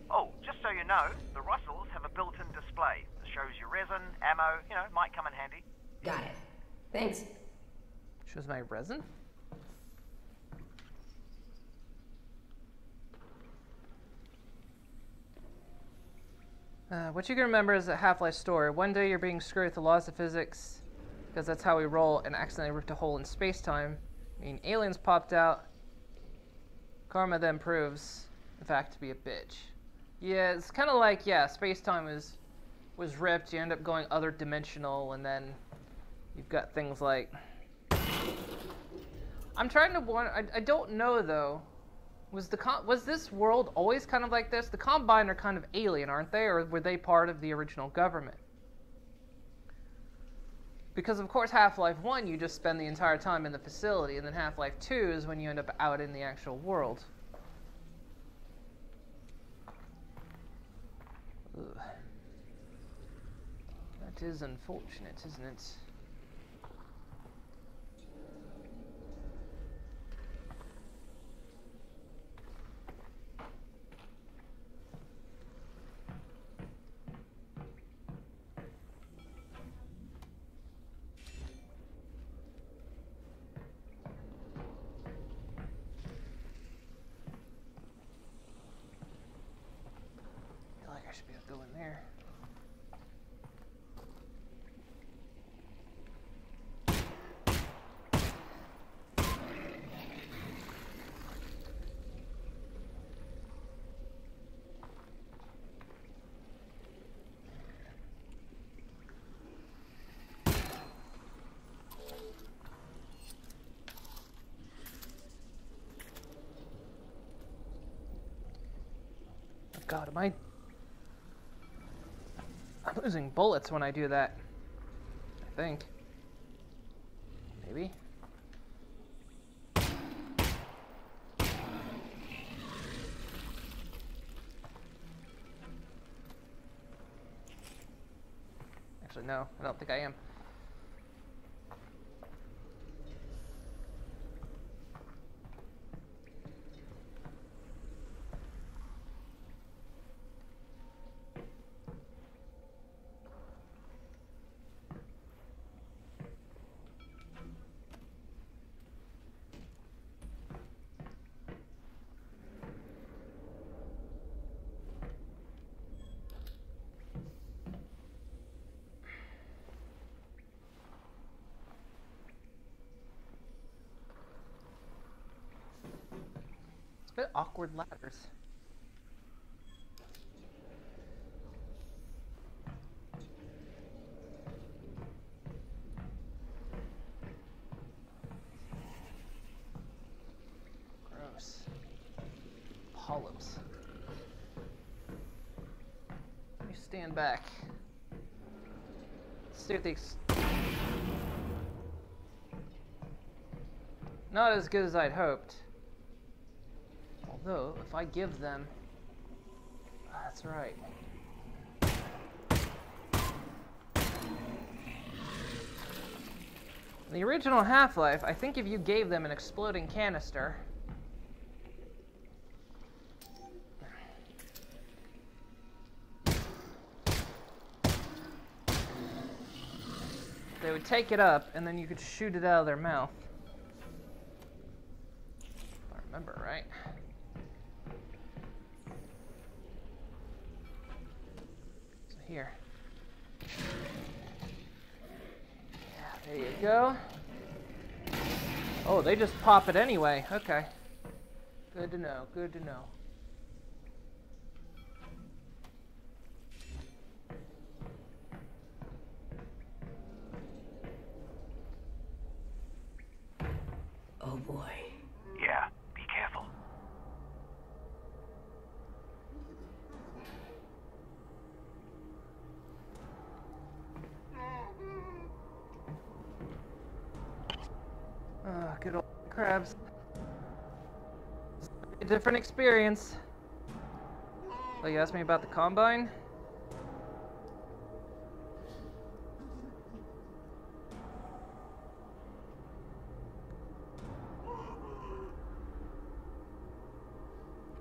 Oh, just so you know, the Russells have a built-in display that shows your resin, ammo, you know, might come in handy. Got it. Thanks. Shows my resin. Uh, what you can remember is a Half-Life story. One day you're being screwed with the laws of physics, because that's how we roll, and accidentally ripped a hole in space-time. I mean, aliens popped out. Karma then proves, in fact, to be a bitch. Yeah, it's kind of like, yeah, space-time is was ripped. You end up going other dimensional, and then you've got things like I'm trying to. I, I don't know though. Was the was this world always kind of like this? The Combine are kind of alien, aren't they, or were they part of the original government? Because of course, Half-Life One, you just spend the entire time in the facility, and then Half-Life Two is when you end up out in the actual world. Ugh. That is unfortunate, isn't it? feel like I should be able to go in there. Oh God, am I? I'm losing bullets when I do that. I think. Maybe. Actually, no, I don't think I am. It's a bit awkward ladders. Gross. Polyps. Let me stand back. Let's see what Not as good as I'd hoped. Although, if I give them... That's right. In the original Half-Life, I think if you gave them an exploding canister... They would take it up, and then you could shoot it out of their mouth. If I remember right. So here. Yeah, there you go. Oh, they just pop it anyway. Okay. Good to know. Good to know. Different experience. Oh, you asked me about the combine?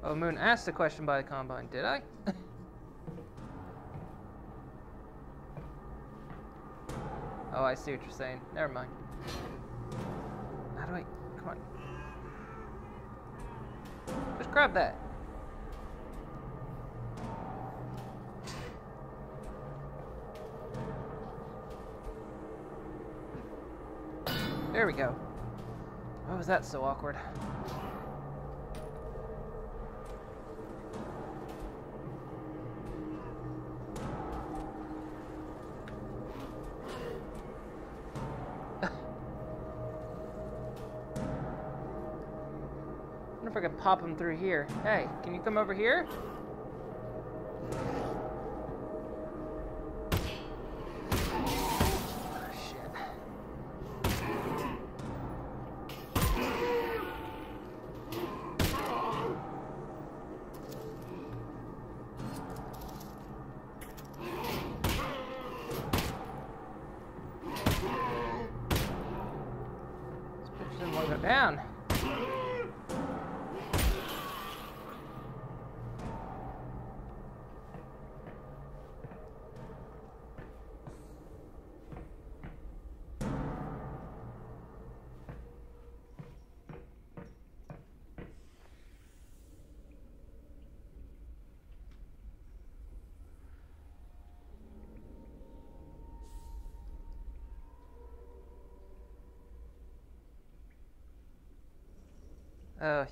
Oh, Moon asked a question by the combine, did I? oh, I see what you're saying. Never mind. Grab that. There we go. Why was that so awkward? Pop him through here. Hey, can you come over here?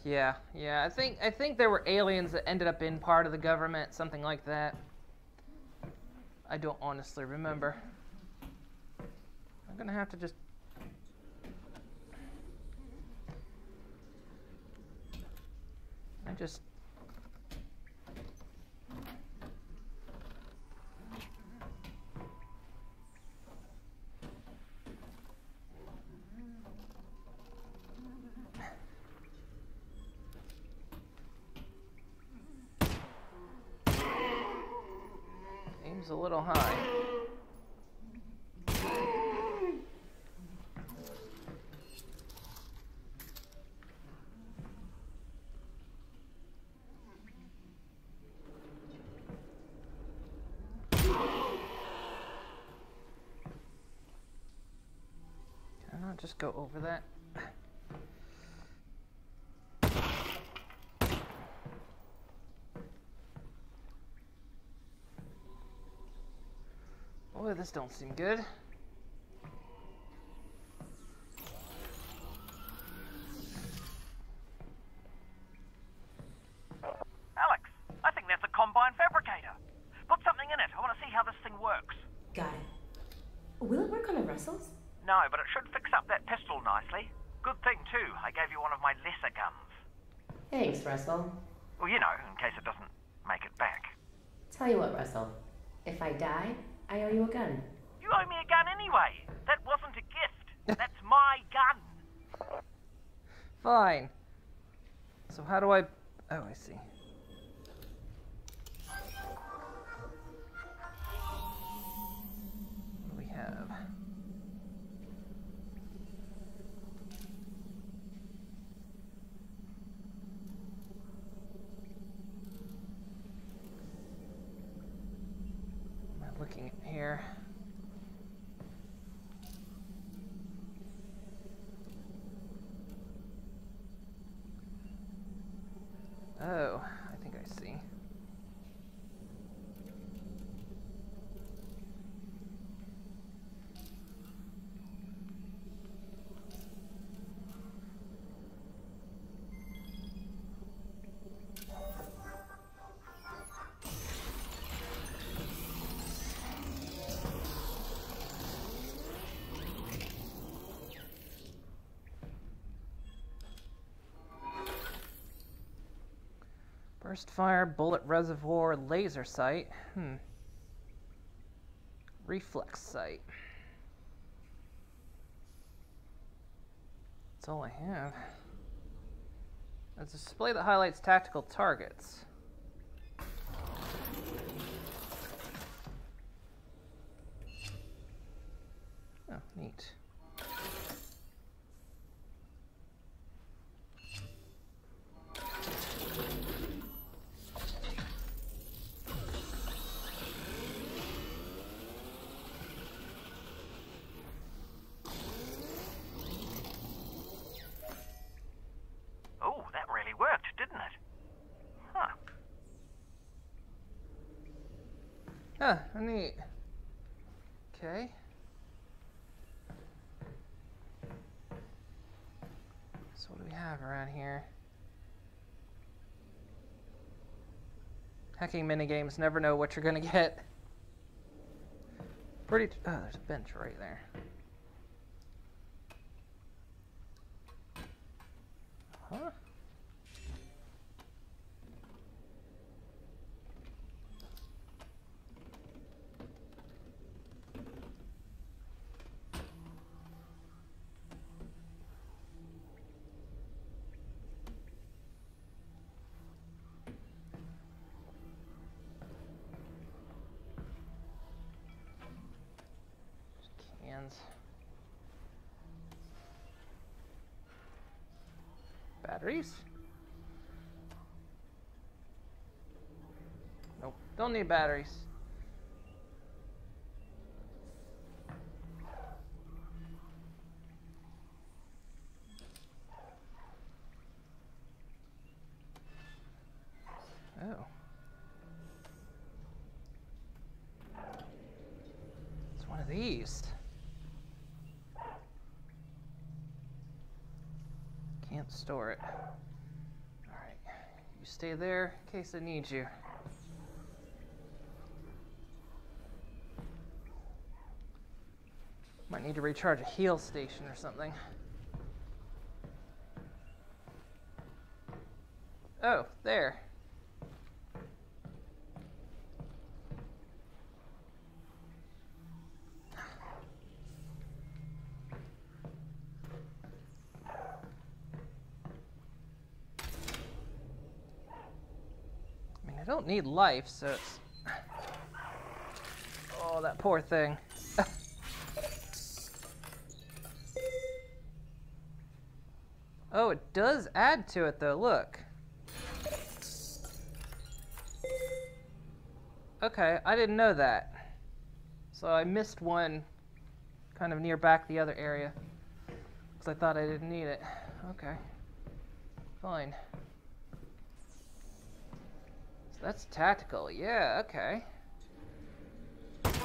Yeah, yeah. I think I think there were aliens that ended up in part of the government, something like that. I don't honestly remember. I'm gonna have to just. I just. Seems a little high. Can I not just go over that? Boy, this don't seem good. Burst fire, bullet reservoir, laser sight. Hmm. Reflex sight. That's all I have. A display that highlights tactical targets. Oh, neat. Oh, that really worked, didn't it? Huh. Huh, neat. Okay. So what do we have around here? Hacking minigames, never know what you're gonna get. Pretty, oh, there's a bench right there. Huh? Cans. Batteries? Nope, don't need batteries. Oh. It's one of these. Can't store it. Alright. You stay there in case I need you. Might need to recharge a heal station or something. Oh, there. I mean, I don't need life, so it's. Oh, that poor thing. oh, it does add to it, though. Look. Okay, I didn't know that. So I missed one kind of near back the other area. Because I thought I didn't need it. Okay. Fine. So that's tactical. Yeah, okay. Okay,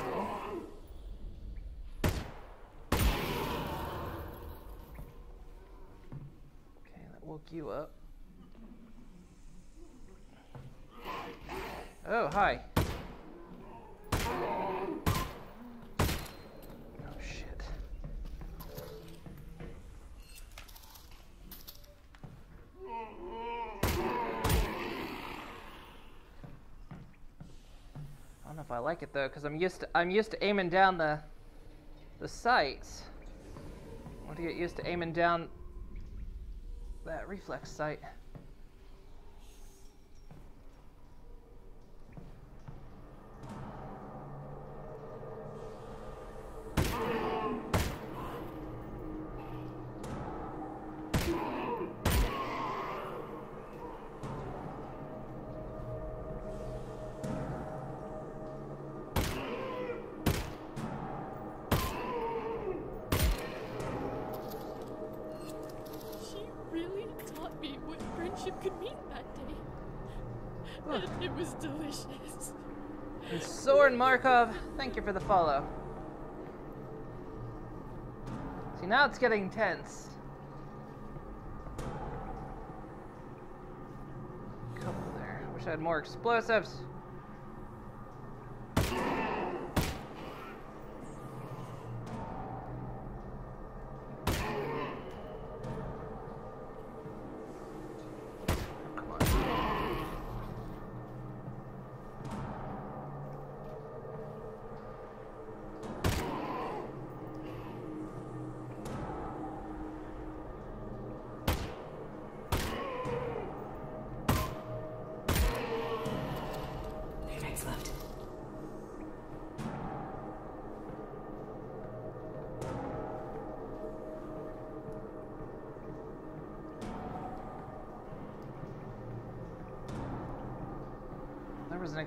you up. Oh, hi. Oh, shit. I don't know if I like it though, because I'm used to I'm used to aiming down the the sights. I want to get used to aiming down that reflex sight. Follow. See, now it's getting tense. Couple there. Wish I had more explosives.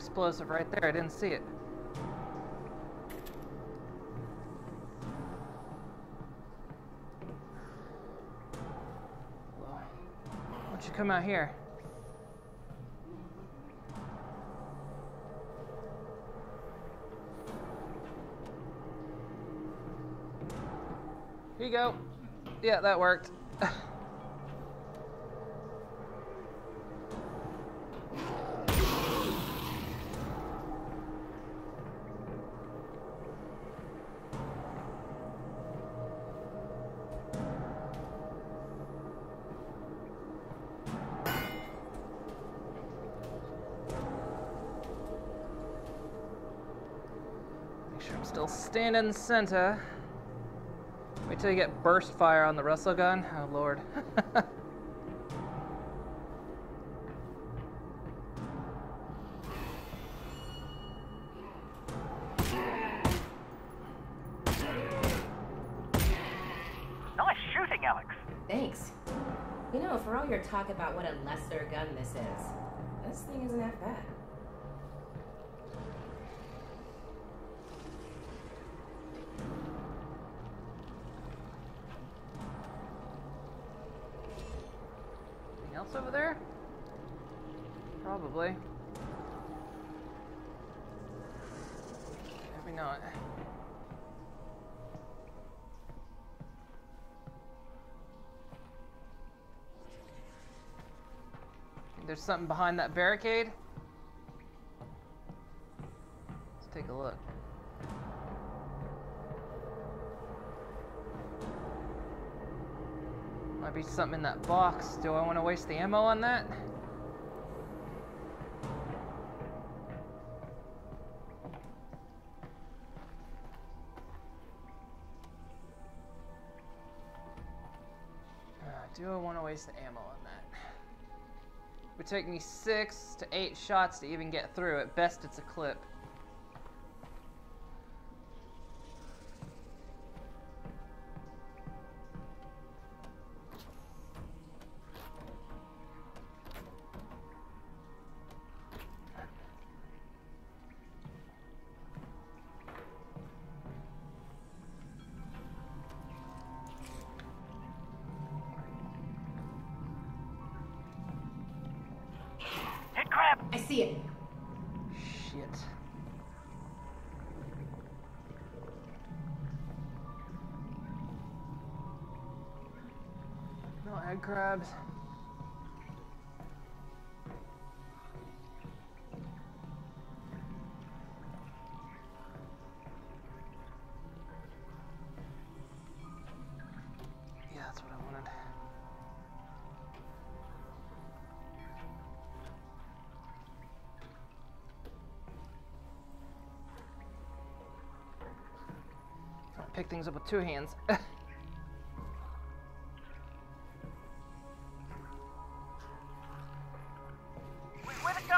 Explosive right there. I didn't see it. Why don't you come out here? Here you go. Yeah, that worked. Still standing center. Wait till you get burst fire on the Russell gun. Oh lord. Probably. Maybe not. There's something behind that barricade? Let's take a look. Might be something in that box. Do I want to waste the ammo on that? Take me six to eight shots to even get through. At best, it's a clip. Things up with two hands. Where- Where'd it go?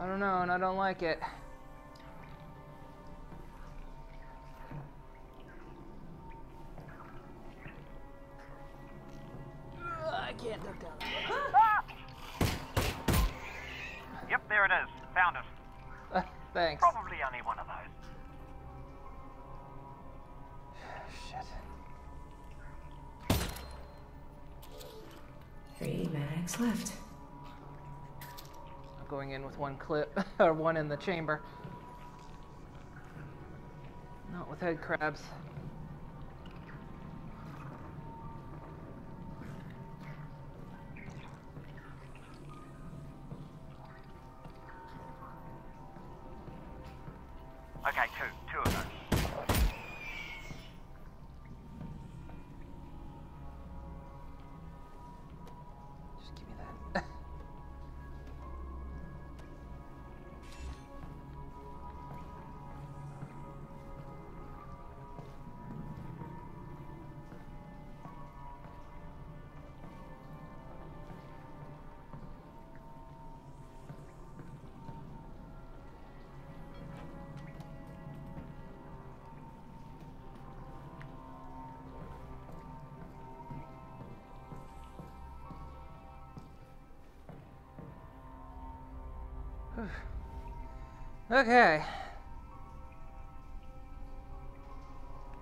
I don't know, and I don't like it. With one clip, or one in the chamber. Not with head crabs. Okay.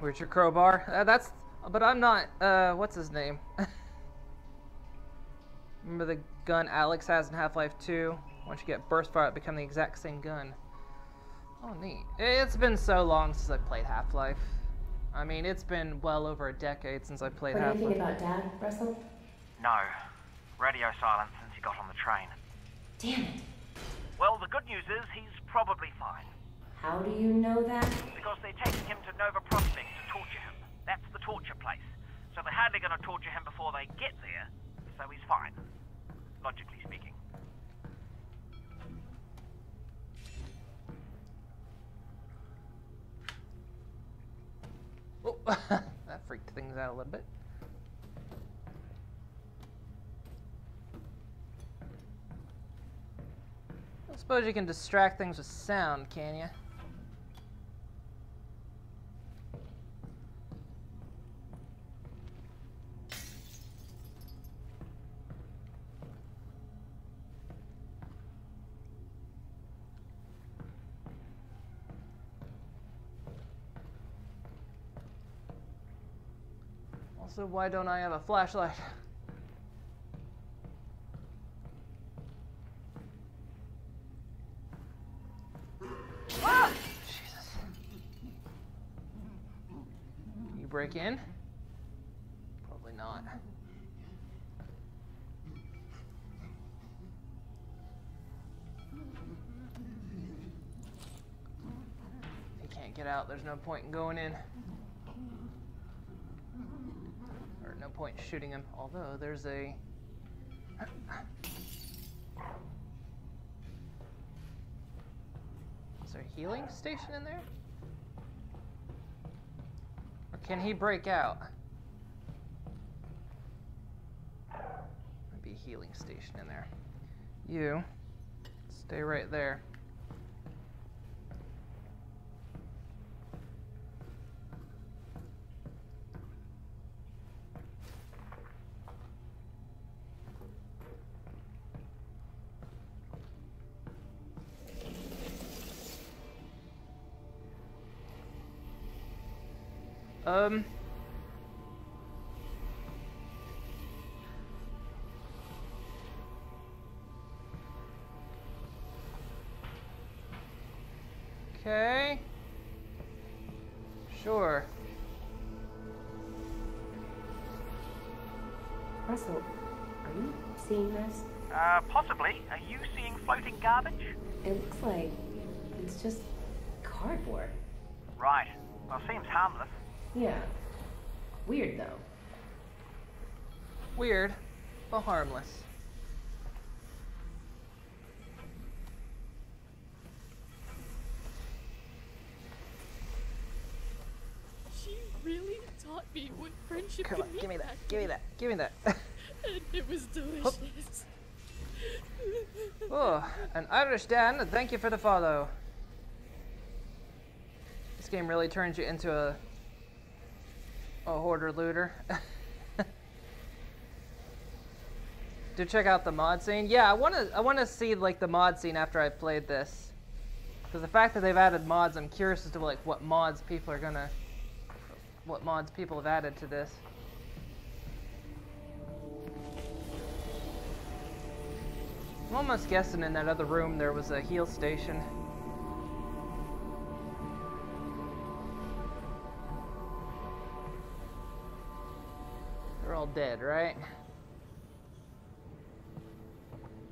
Where's your crowbar? Uh, that's. But I'm not. Uh, what's his name? Remember the gun Alyx has in Half-Life 2? Once you get burst fire, it become the exact same gun. Oh, neat. It's been so long since I played Half-Life. I mean, it's been well over a decade since I played What do you Half-Life. think about Dad, Russell? No. Radio silence since he got on the train. Damn it. Well, the good news is he's probably fine. How do you know that? Because they're taking him to Nova Prospekt to torture him. That's the torture place. So they're hardly going to torture him before they get there. So he's fine. Logically speaking. Oh, that freaked things out a little bit. I suppose you can distract things with sound, can you? Also, why don't I have a flashlight? Break in? Probably not. If he can't get out, there's no point in going in. Or no point in shooting him. Although there's a. Is there a healing station in there? Or can he break out? Might be a healing station in there. You stay right there. Um. Okay. Sure. Russell, are you seeing this? Uh, possibly. Are you seeing floating garbage? It looks like it's just cardboard. Right. Well, seems harmless. Yeah. Weird though. Weird, but harmless. She really taught me what friendship Come could on, mean give me that. back Give me that. Give me that. And it was delicious. oh, and I understand. Thank you for the follow. This game really turns you into a a hoarder looter. Do check out the mod scene. Yeah, I want to I want to see like the mod scene after I've played this. Because the fact that they've added mods, I'm curious as to like what mods people are gonna what mods people have added to this. I'm almost guessing in that other room there was a heal station. Dead, right?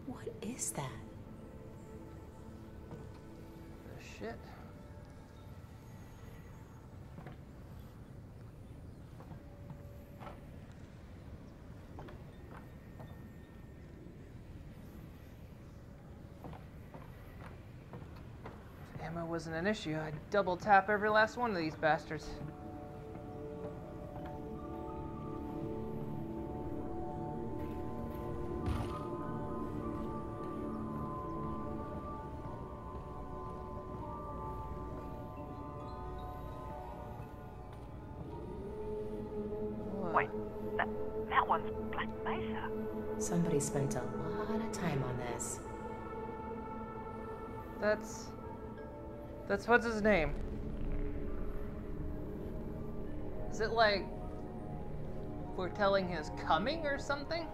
What is that? The shit. If ammo wasn't an issue, I'd double tap every last one of these bastards. Spent a lot of time on this. That's. That's what's his name? Is it like foretelling his coming or something?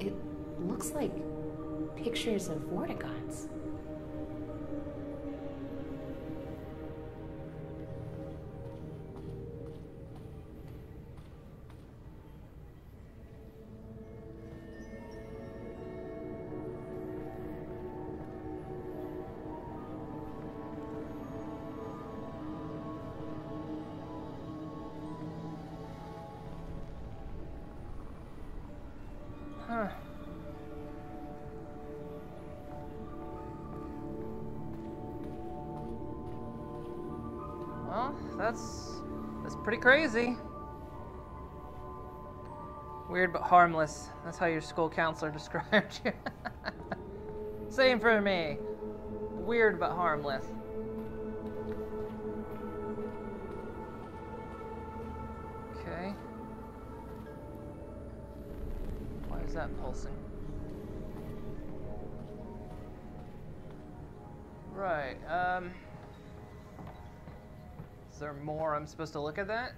It looks like pictures of Vortigaunts. Crazy. Weird but harmless. That's how your school counselor described you. Same for me. Weird but harmless. I'm supposed to look at that?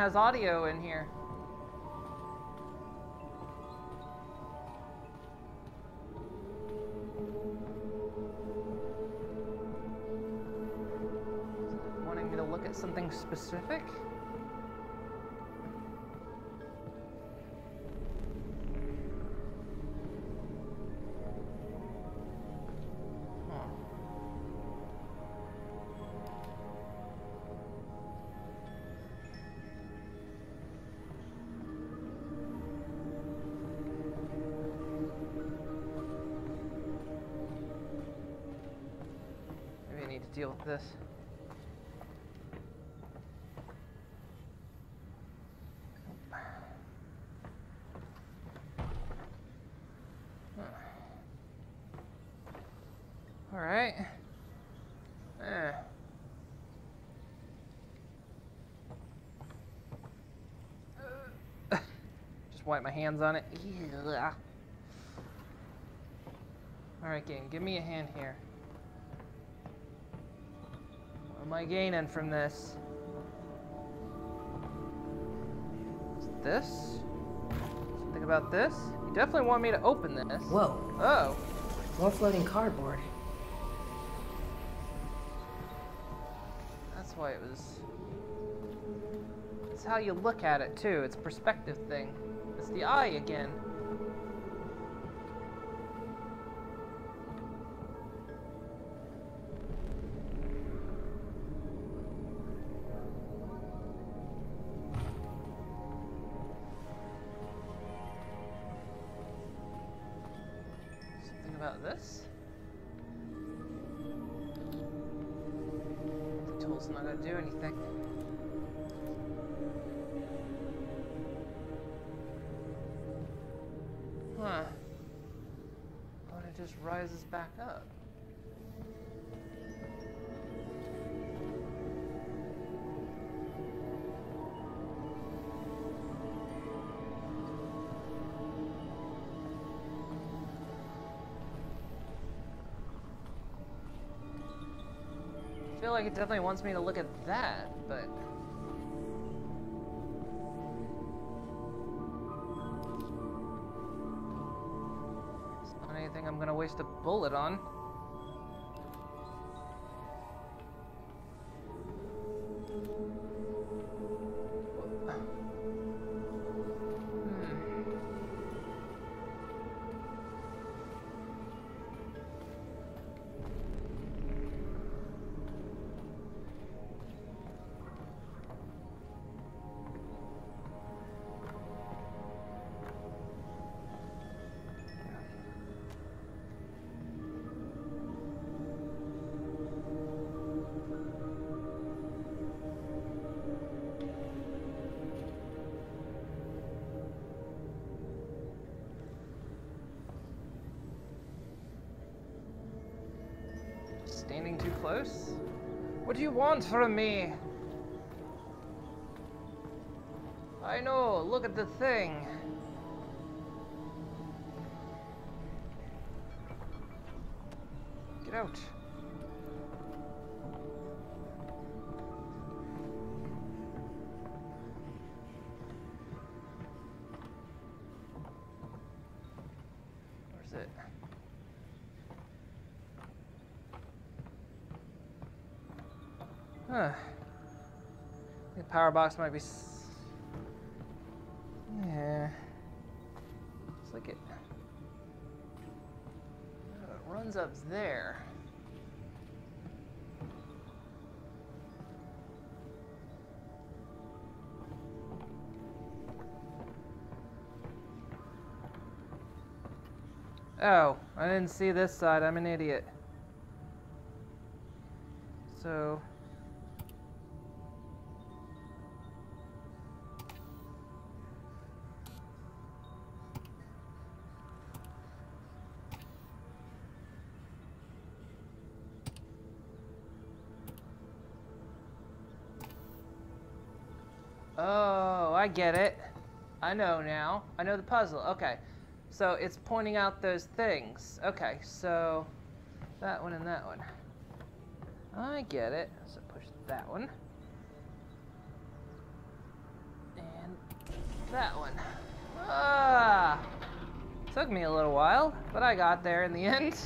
Has audio in here. Wanting me to look at something specific? This. All right. Eh. Just wipe my hands on it. Yeah. All right, gang, give me a hand here. I gaining from this? This? Something about this? You definitely want me to open this. Whoa, Oh. more floating cardboard. That's why it was. It's how you look at it too. It's a perspective thing. It's the eye again. Tool's not gonna do anything. Huh. But it just rises back up. Like it definitely wants me to look at that, but it's not anything I'm gonna waste a bullet on. Do you want from me? I know, look at the thing. Power box might be. Yeah. It's like it. Oh, it runs up there. Oh, I didn't see this side. I'm an idiot. Get it. I know now. I know the puzzle. Okay. So it's pointing out those things. Okay, so that one and that one. I get it. So push that one. And that one. Ah! Took me a little while, but I got there in the end.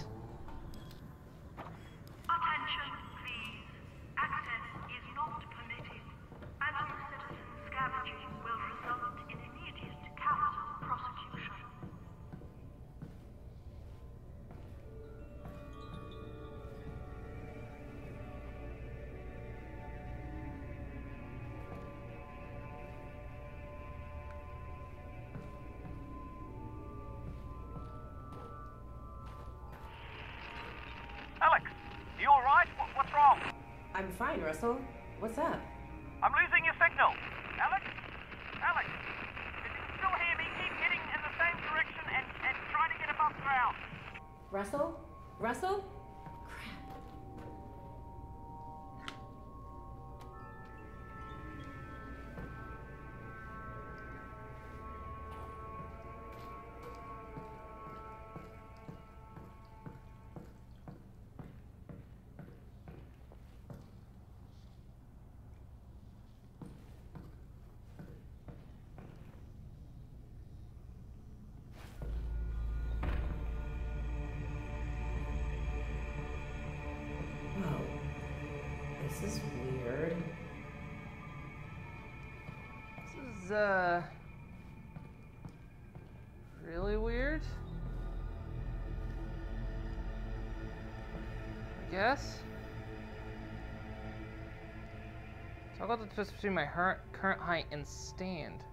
About the difference between my current height and stand.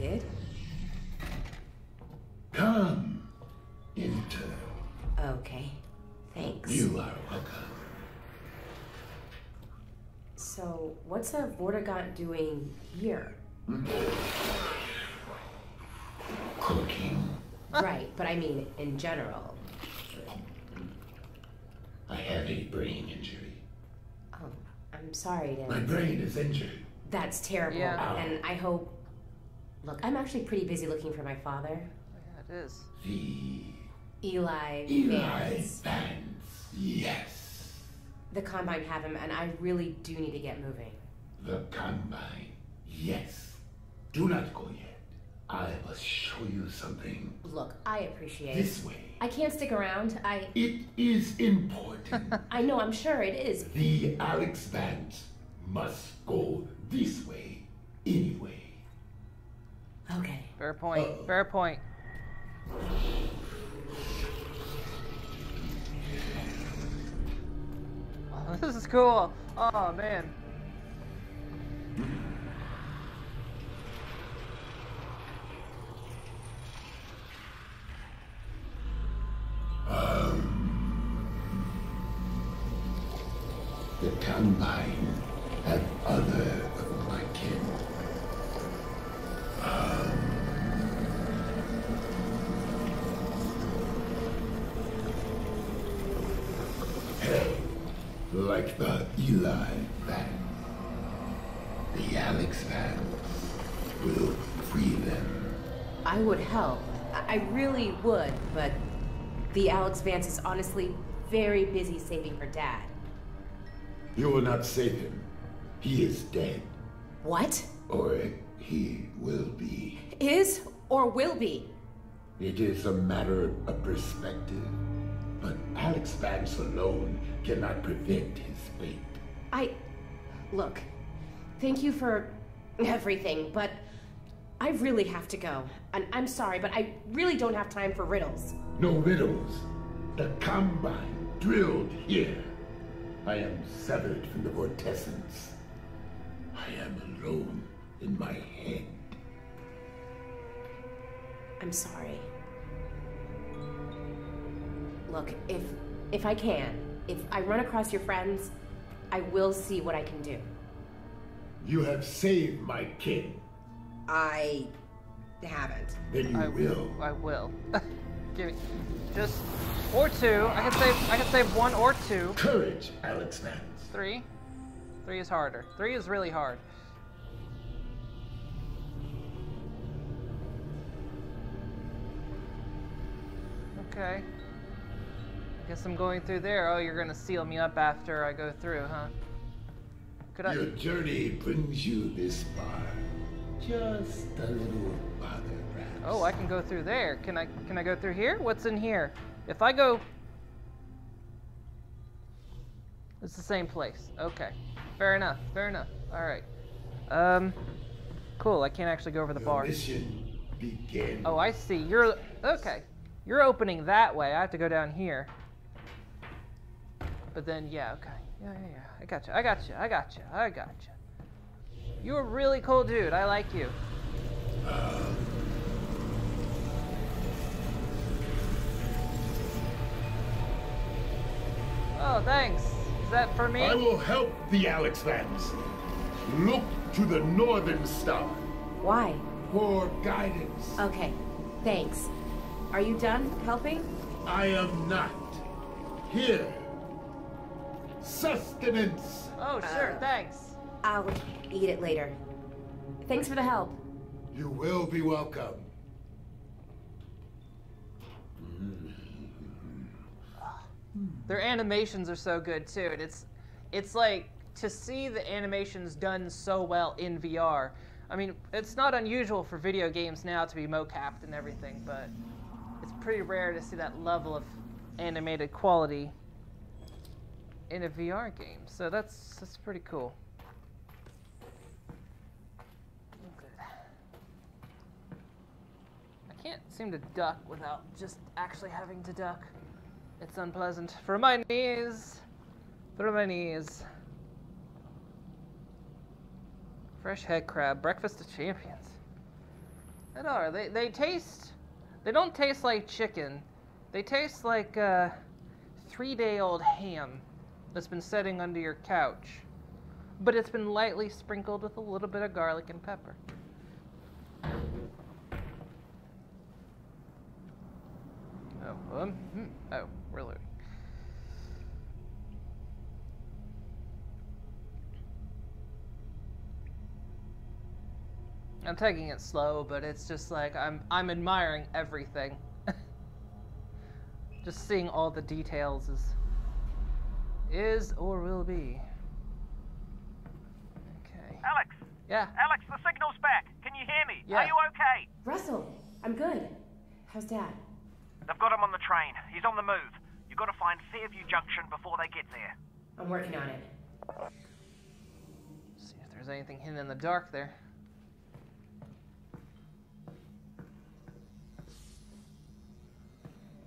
Did? Come, enter. Okay. Thanks. You are welcome. So, what's a Vortigaunt doing here? Cooking. right, but I mean in general. I have a brain injury. Oh, I'm sorry My brain is injured. That's terrible. Yeah. And I hope. Look, I'm actually pretty busy looking for my father, Yeah, it is. The Eli, Eli Vance. fans. Yes. The Combine have him, and I really do need to get moving. The Combine. Yes. Do not go yet. I must show you something. Look, I appreciate This way. I can't stick around. I. It is important. I know, I'm sure it is. the Alyx Vance must go this way anyway. Okay. Fair point. Oh. Fair point. This is cool. Oh man. Um, the Combine and other like the Eli Vance. The Alyx Vance will free them. I would help. I I really would, but the Alyx Vance is honestly very busy saving her dad. You will not save him. He is dead. What? Or he will be. Is or will be? It is a matter of perspective. But Alyx Vance alone cannot prevent his fate. I. Look, thank you for everything, but I really have to go. And I'm sorry, but I really don't have time for riddles. No riddles. The Combine drilled here. I am severed from the vortessence. I am alone in my head. I'm sorry. Look, if if I can, if I run across your friends, I will see what I can do. You have saved my kin. I haven't. Then you I will. I will. Give me just or two. I can save. I can save one or two. Courage, Alyx Vance. Three. Three is harder. Three is really hard. Okay. Guess I'm going through there. Oh, you're gonna seal me up after I go through, huh? Could I? Your journey brings you this far. Just a little farther, perhaps. Oh, I can go through there. Can I? Can I go through here? What's in here? If I go, it's the same place. Okay, fair enough. Fair enough. All right. Um, cool. I can't actually go over the Your bar. mission begins. Oh, I see. You're okay. You're opening that way. I have to go down here. But then, yeah, okay. Yeah, yeah, yeah. I got you. I got you. I got you. I got you. You're a really cool dude. I like you. Oh, thanks. Is that for me? I will help the Alyx Vance. Look to the northern star Why? for guidance. Okay, thanks. Are you done helping? I am not. Here. Sustenance. Oh, sure. Uh, thanks. I'll eat it later. Thanks for the help. You will be welcome. Their animations are so good too. And it's it's like to see the animations done so well in VR. I mean, it's not unusual for video games now to be mocapped and everything, but it's pretty rare to see that level of animated quality in a VR game. So that's that's pretty cool. I can't seem to duck without just actually having to duck. It's unpleasant for my knees. For my knees. Fresh head crab, breakfast of champions. They are. They they taste. They don't taste like chicken. They taste like uh, three-day-old ham that's been sitting under your couch, but it's been lightly sprinkled with a little bit of garlic and pepper. Oh, um, hmm, oh, really? I'm taking it slow, but it's just like I'm I'm admiring everything. just seeing all the details is is or will be. Okay. Alyx! Yeah. Alyx, the signal's back. Can you hear me? Yeah. Are you okay? Russell, I'm good. How's Dad? They've got him on the train. He's on the move. You've got to find Fairview Junction before they get there. I'm working on it. See if there's anything hidden in the dark there.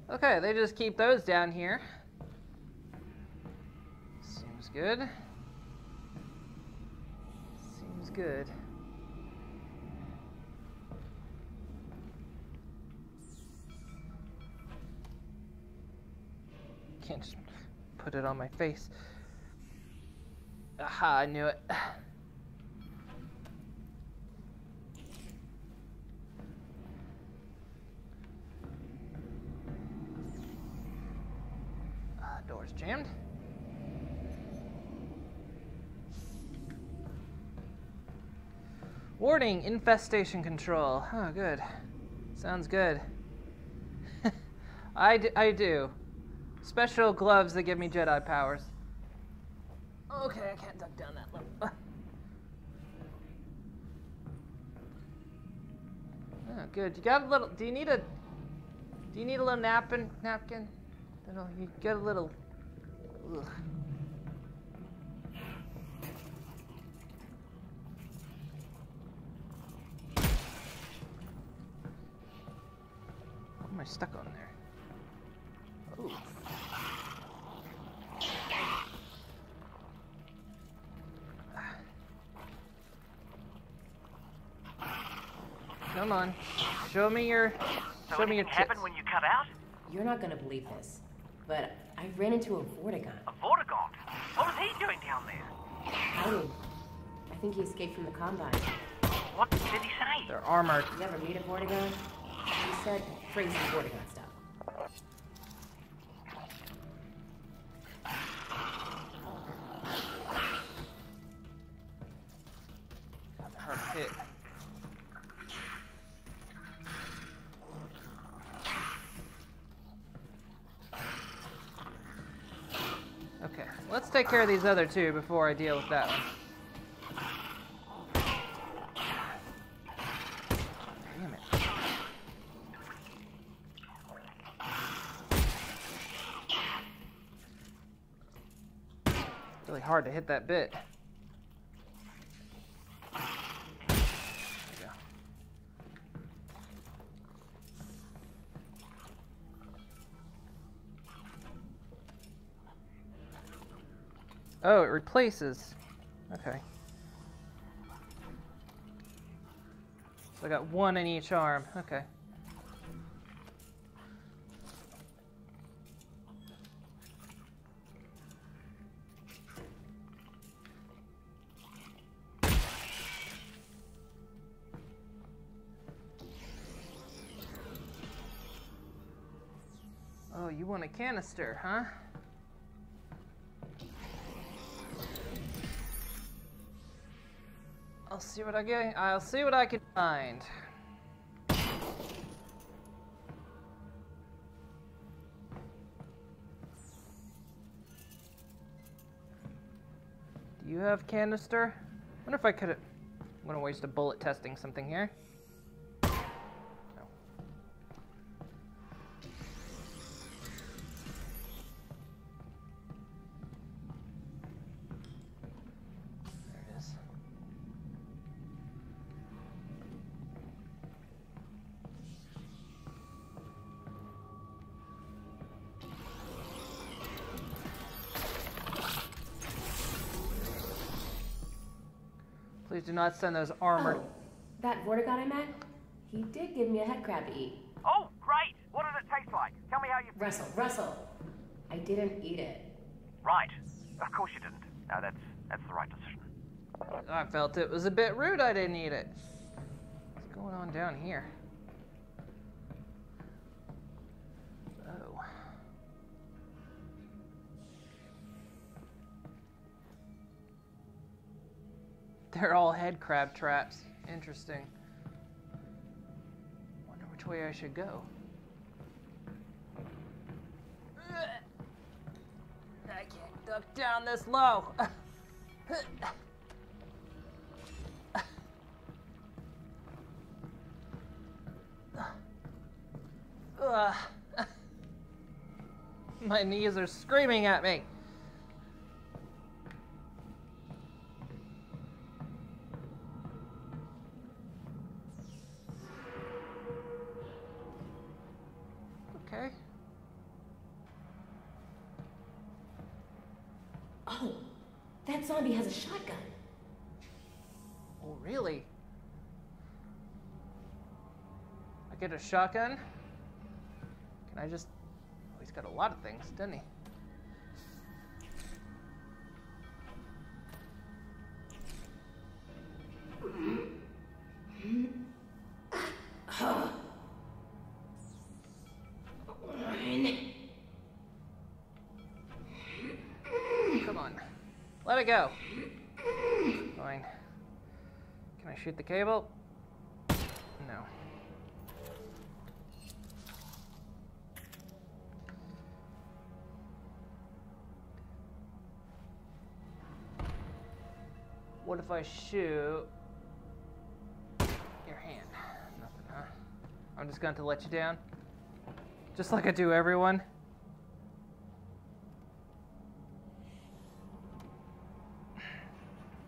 Okay, they just keep those down here. Good. Seems good. Can't just put it on my face. Aha, I knew it. Ah, door's jammed. Warning, infestation control. Oh, good. Sounds good. I, I do. Special gloves that give me Jedi powers. Okay, I can't duck down that level. Oh, good. You got a little. Do you need a? Do you need a little napkin? Napkin? You get a little. Ugh. Am I stuck on there? Ooh. Come on. Show me your. So Show me your anything happened when you cut out? You're not gonna believe this, but I ran into a Vortigaunt. A Vortigaunt? What was he doing down there? Hiding. I think he escaped from the Combine. What did he say? They're armored. You ever meet a Vortigaunt? He said crazy Vortigaunt stuff. Hard hit. Okay, let's take care of these other two before I deal with that one. Damn it. Really hard to hit that bit. Oh, it replaces. Okay. So I got one in each arm. Okay. Want a canister, huh? I'll see what I get. I'll see what I can find. Do you have canister? wonder if I could. I'm gonna waste a bullet testing something here. Do not send those armored. Oh, that Vortigaunt I met? He did give me a head crab to eat. Oh, great! What did it taste like? Tell me how you. Russell, Russell! I didn't eat it. Right. Of course you didn't. No, that's that's the right decision. I felt it was a bit rude I didn't eat it. What's going on down here? They're all head crab traps. Interesting. Wonder which way I should go. I can't duck down this low. My knees are screaming at me. shotgun. Can I just... Oh, he's got a lot of things, doesn't he? Come on. Let it go. Fine. Can I shoot the cable? If I shoot your hand? Nothing, huh? I'm just going to let you down. Just like I do everyone.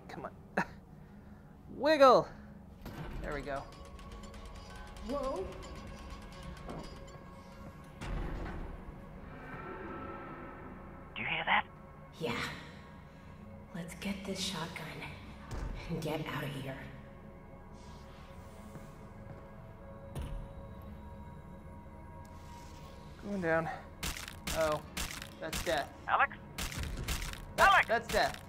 Come on. Wiggle! There we go. Whoa. Do you hear that? Yeah. Let's get this shotgun and get out of here. Going down. Oh, that's death. Alyx? That- Alyx! That's death.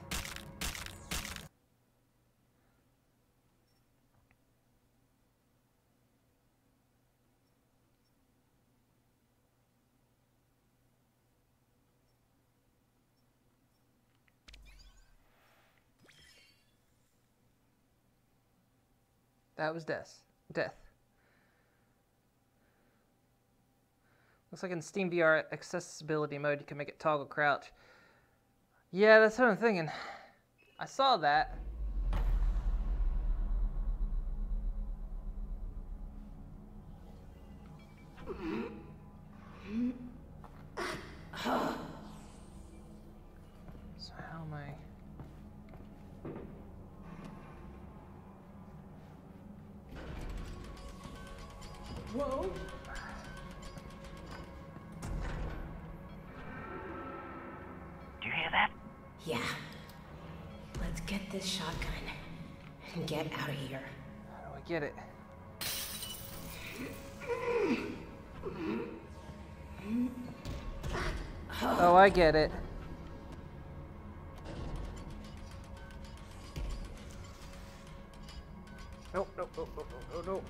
That was death. Death. Looks like in Steam VR accessibility mode, you can make it toggle crouch. Yeah, that's what I'm thinking. I saw that. I get it. Nope, nope, nope, nope, nope, nope, nope.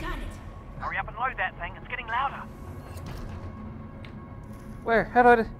Got it. Hurry up and load that thing. It's getting louder. Where? How do I?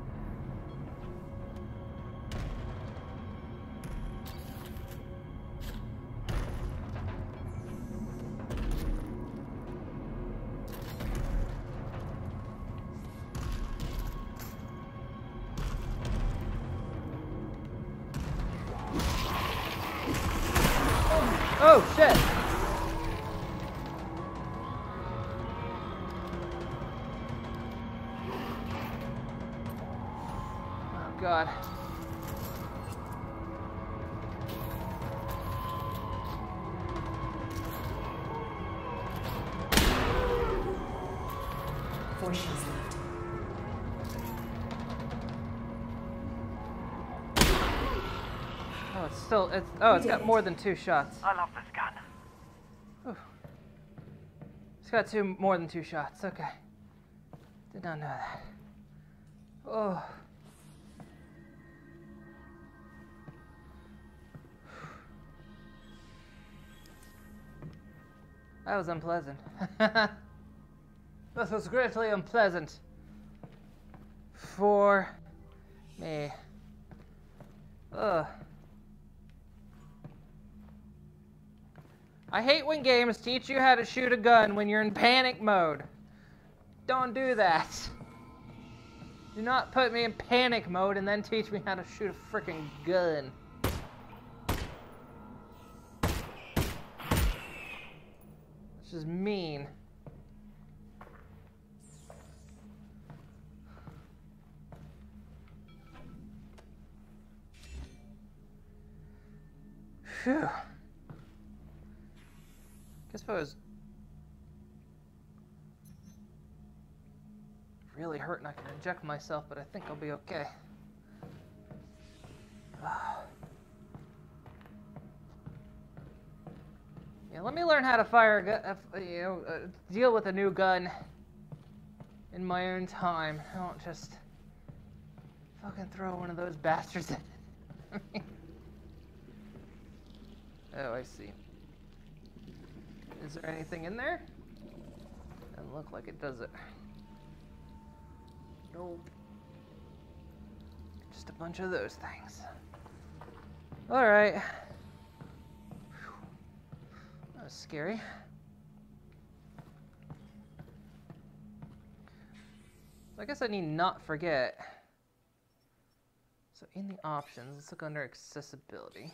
Oh, it's got more than two shots. I love this gun. It's got two more than two shots. Okay. Did not know that. Oh. That was unpleasant. this was greatly unpleasant. For me. Ugh. I hate when games teach you how to shoot a gun when you're in panic mode. Don't do that. Do not put me in panic mode and then teach me how to shoot a freaking gun. This is mean. Phew. I was really hurting, I can inject myself, but I think I'll be okay. Yeah, let me learn how to fire a gun, you know, uh, deal with a new gun in my own time. I don't just fucking throw one of those bastards at me. Oh, I see. Is there anything in there? Doesn't look like it, does it? Nope. Just a bunch of those things. Alright. That was scary. I guess I need not forget. So in the options, let's look under accessibility.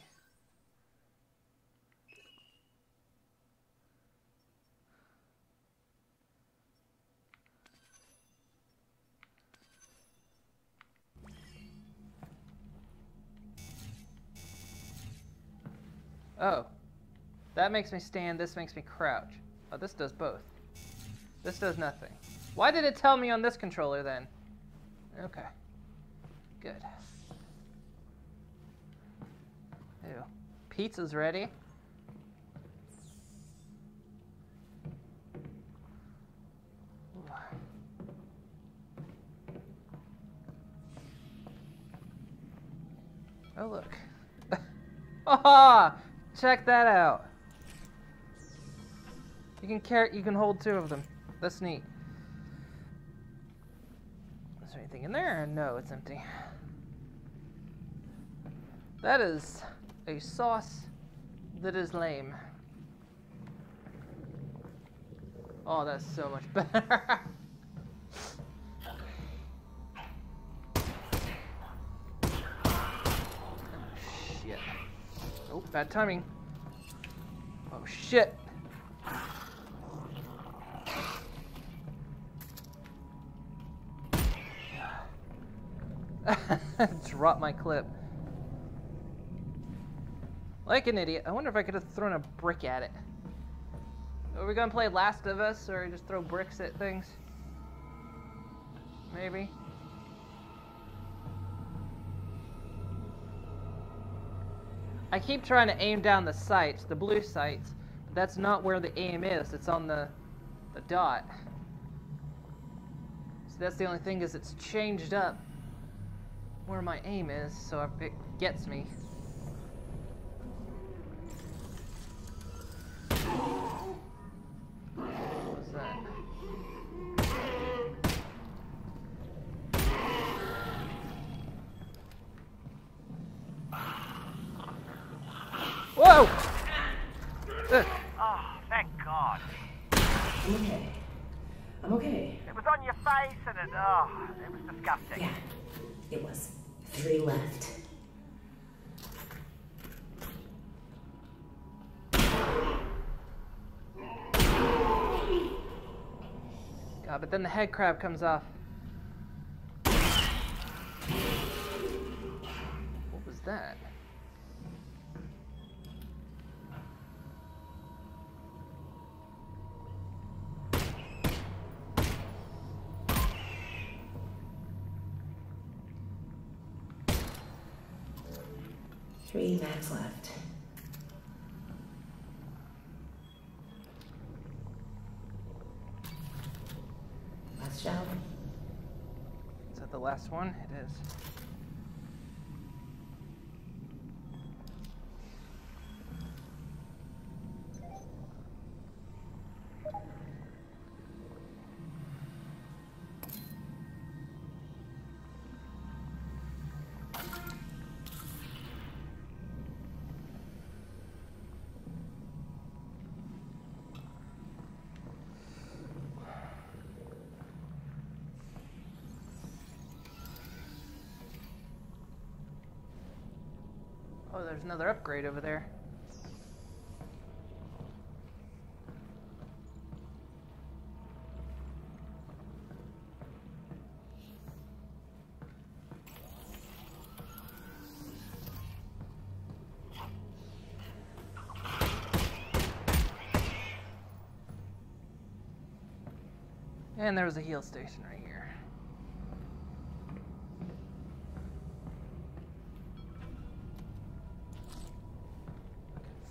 Oh. That makes me stand, this makes me crouch. Oh, this does both. This does nothing. Why did it tell me on this controller then? Okay. Good. Ew. Pizza's ready. Oh look. Ah! Check that out. You can carry you can hold two of them. That's neat. Is there anything in there? No, it's empty. That is a sauce that is lame. Oh, that's so much better. shit. Oh, bad timing. Oh, shit. Drop my clip. Like an idiot. I wonder if I could have thrown a brick at it. Are we gonna play Last of Us or just throw bricks at things? Maybe. I keep trying to aim down the sights, the blue sights, but that's not where the aim is. It's on the, the dot. So that's the only thing is it's changed up where my aim is, so it gets me. It, oh, ah, it was disgusting. Yeah, it was. Three left. God, but then the head crab comes off. What was that? Three max left. Last shelf. Is that the last one? It is. There's another upgrade over there. And there was a heal station right here.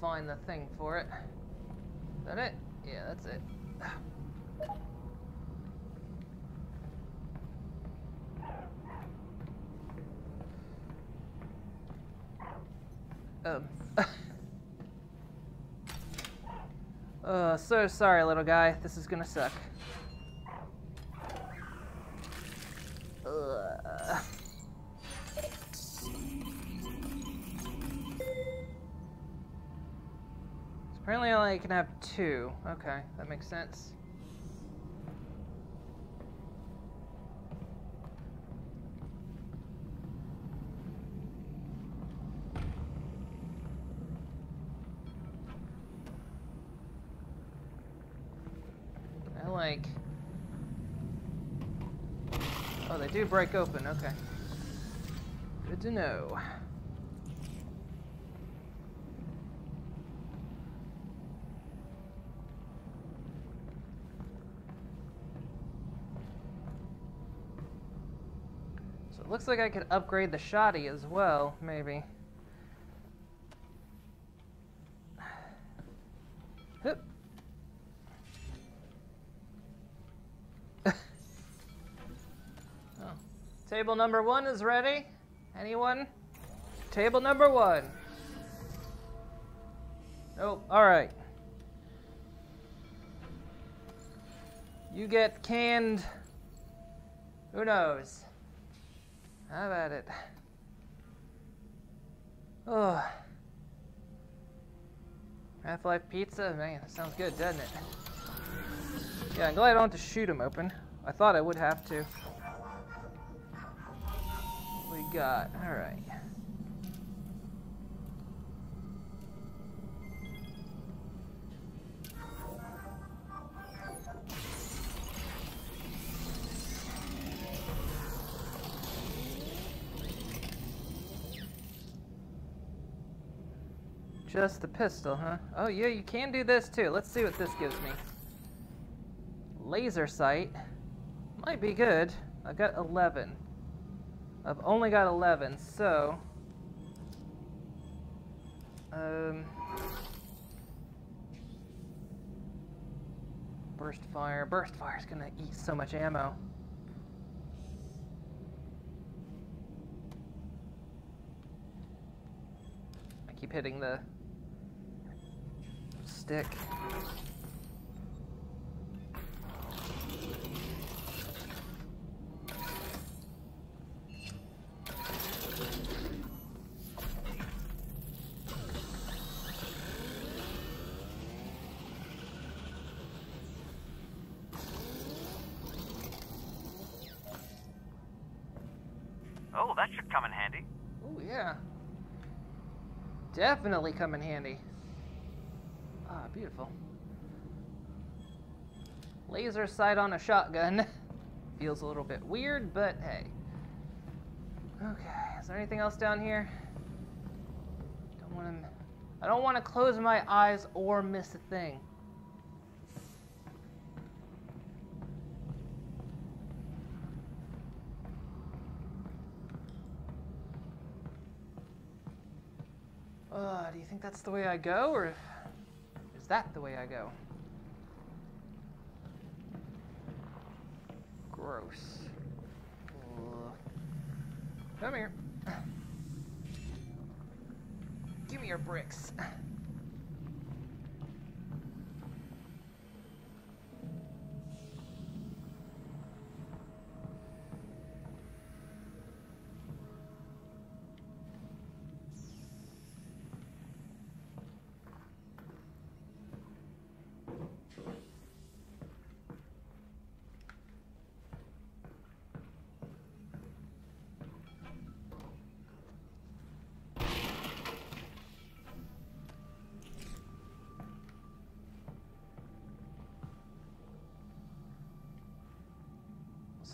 Find the thing for it. Is that it? Yeah, that's it. Um. Uh, so sorry, little guy. This is gonna suck. Ugh. Apparently I only can have two. Okay, that makes sense. I like... Oh, they do break open, okay. Good to know. Looks like I could upgrade the shoddy as well, maybe. Oh. Table number one is ready. Anyone? Table number one. Nope. All right. You get canned. Who knows? How about it? Oh. Half-Life Pizza? Man, that sounds good, doesn't it? Yeah, I'm glad I don't have to shoot him open. I thought I would have to. We got, alright. Just the pistol, huh? Oh yeah, you can do this too. Let's see what this gives me. Laser sight. Might be good. I've got 11. I've only got 11, so... Um... Burst fire. Burst fire is gonna eat so much ammo. I keep hitting the stick. Oh, that should come in handy. Oh yeah. Definitely come in handy. Beautiful. Laser sight on a shotgun. Feels a little bit weird, but hey. Okay, is there anything else down here? Don't want to. I don't want to close my eyes or miss a thing. Uh, do you think that's the way I go, or that the way I go? Gross. Ugh. Come here. Give me your bricks.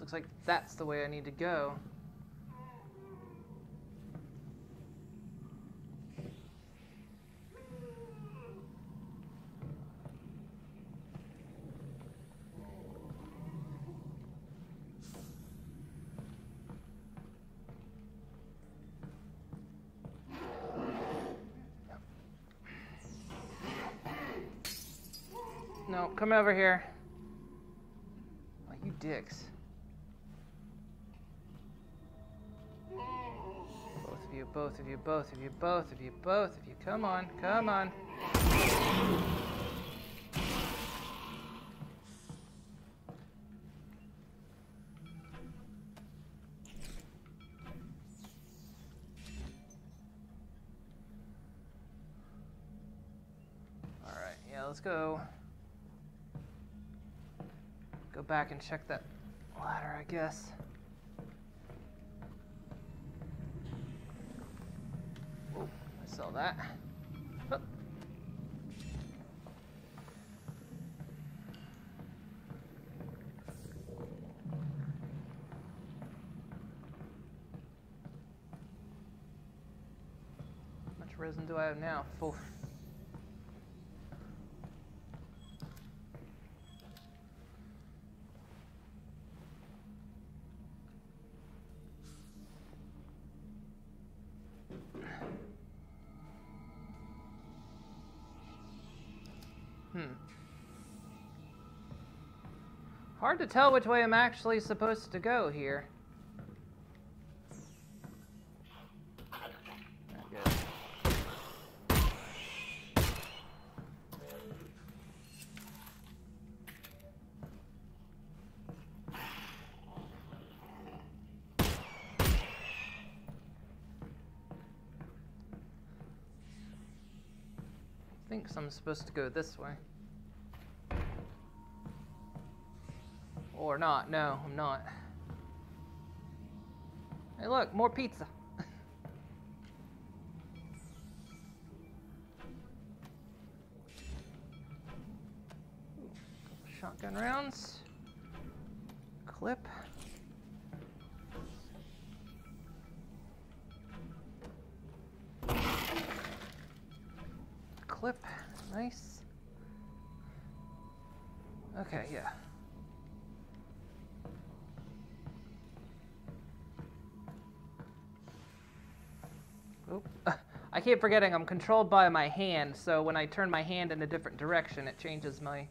Looks like that's the way I need to go. No, come over here. Oh, you dicks. you, both of you, both of you, both of you, both of you. Come on, come on. Alright, yeah, let's go. Go back and check that ladder, I guess. Saw that. How much resin do I have now? Four. Hard to tell which way I'm actually supposed to go here. I'm supposed to go this way. Or not. No, I'm not. Hey, look, more pizza. Shotgun rounds. Clip. Clip. Keep forgetting I'm controlled by my hand, so when I turn my hand in a different direction, it changes my...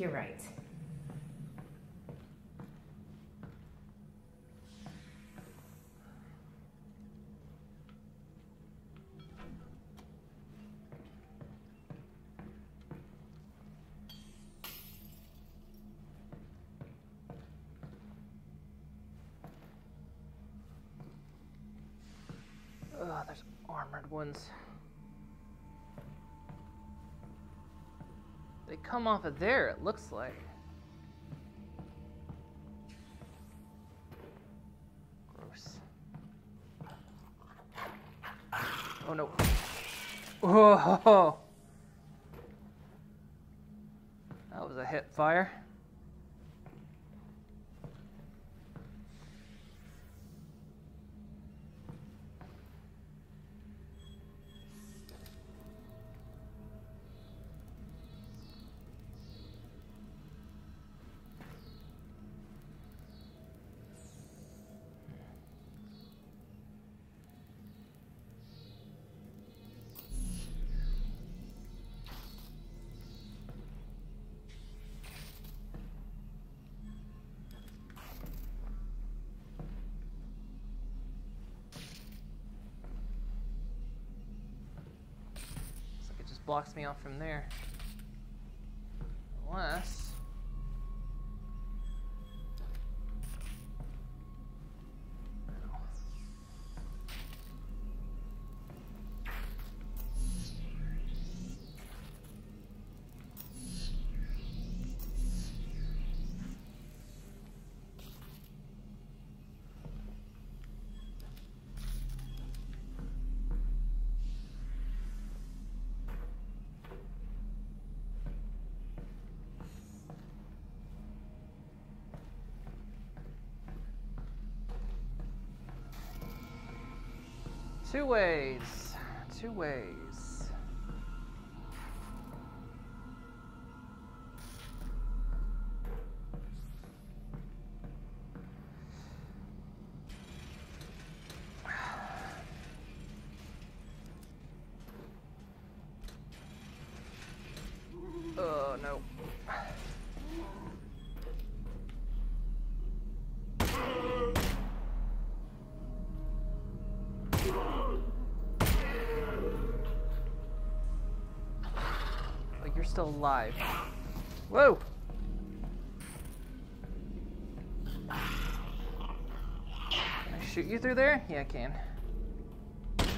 you're right. Ugh, there's armored ones. Come off of there, it looks like. Gross. Oh no. Whoa! That was a hip fire. Blocks me off from there. Unless. Two ways. Two ways. Uh, oh no. Still alive. Whoa! Can I shoot you through there? Yeah, I can. Okay,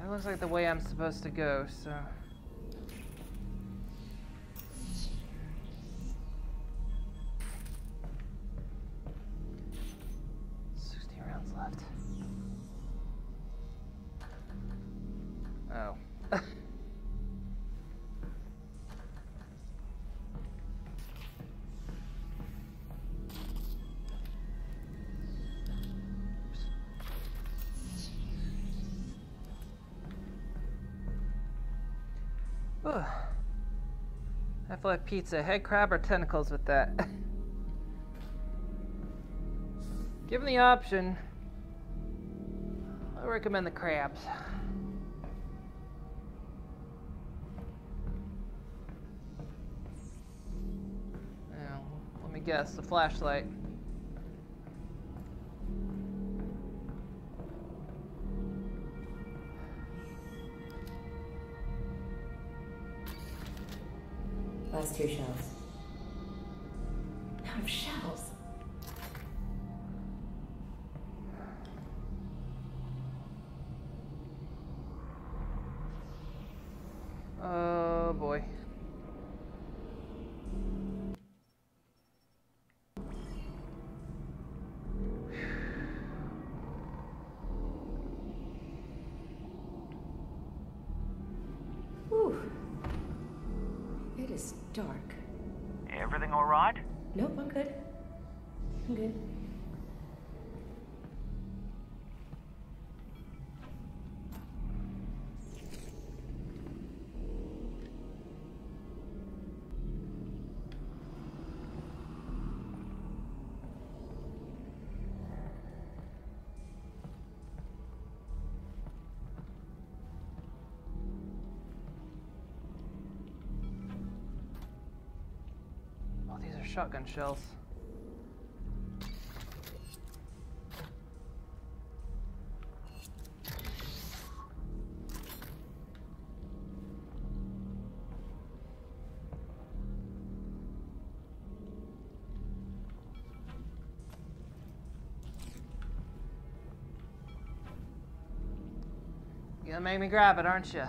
that looks like the way I'm supposed to go, so... Feel pizza. Head crab or tentacles with that? Given the option, I recommend the crabs. Now, let me guess, the flashlight. Last two shells. Shotgun shells. You're gonna make me grab it, aren't you?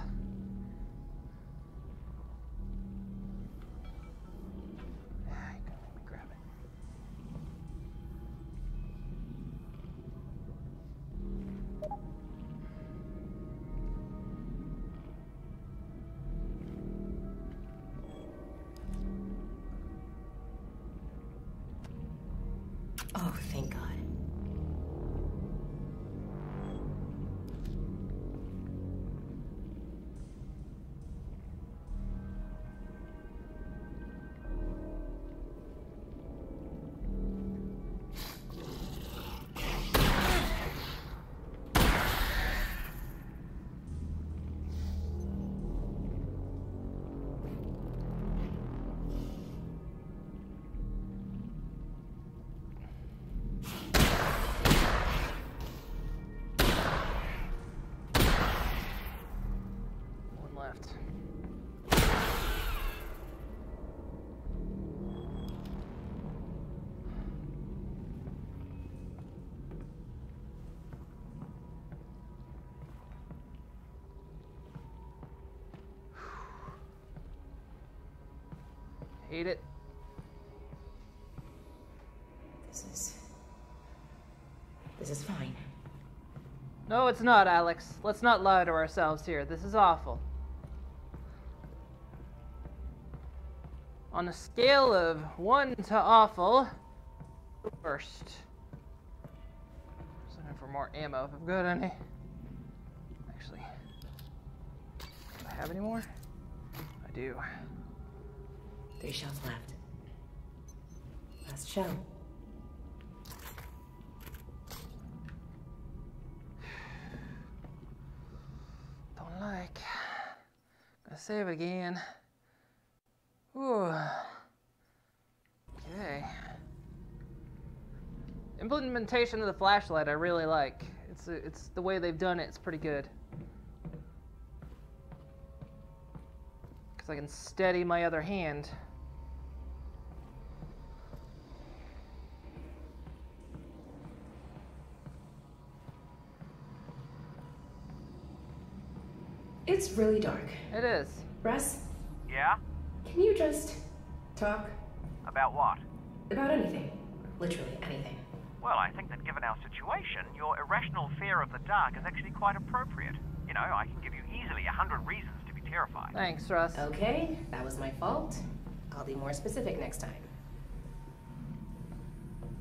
It's not, Alyx. Let's not lie to ourselves here. This is awful. On a scale of one to awful, worst. Just looking for more ammo if I've got any. Actually, do I have any more? I do. Three shells left. Last shell. Save again. Okay. implementation of the flashlight I really like. It's it's the way they've done it. It's pretty good. Cause I can steady my other hand. It's really dark. It is. Russ, Yeah? can you just talk About what? about anything? Literally anything. Well, I think that given our situation, your irrational fear of the dark is actually quite appropriate. You know, I can give you easily a hundred reasons to be terrified. Thanks, Russ. Okay, that was my fault. I'll be more specific next time.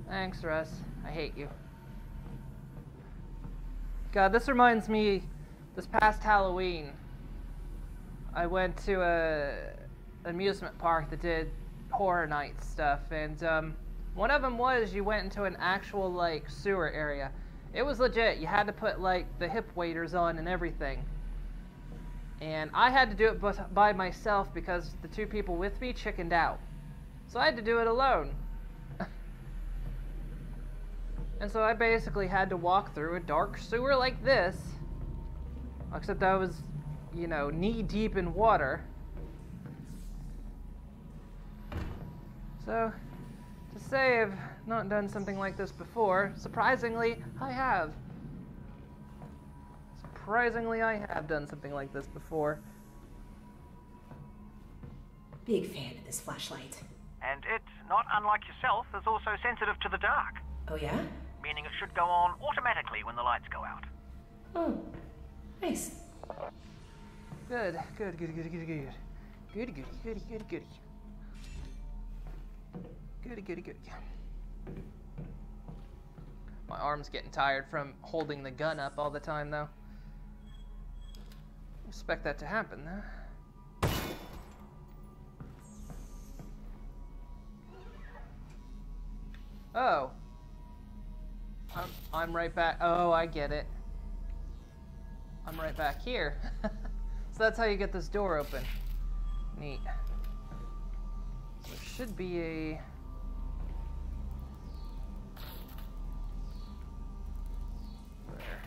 Thanks, Russ. I hate you. God, this reminds me. This past Halloween, I went to a amusement park that did horror night stuff, and um, one of them was you went into an actual like sewer area. It was legit. You had to put like the hip waders on and everything. And I had to do it by myself because the two people with me chickened out. So I had to do it alone. And so I basically had to walk through a dark sewer like this, except I was, you know, knee deep in water. So, to say I've not done something like this before, surprisingly, I have. Surprisingly, I have done something like this before. Big fan of this flashlight. And it, not unlike yourself, is also sensitive to the dark, Oh, yeah? meaning it should go on automatically when the lights go out. Oh, nice. Good, good, good, good, good, good. Good, good, good, good, good. Good, good, good. My arm's getting tired from holding the gun up all the time, though. Expect that to happen, though. Oh. I'm, I'm right back. Oh, I get it. I'm right back here. so that's how you get this door open. Neat. So there should be a. There.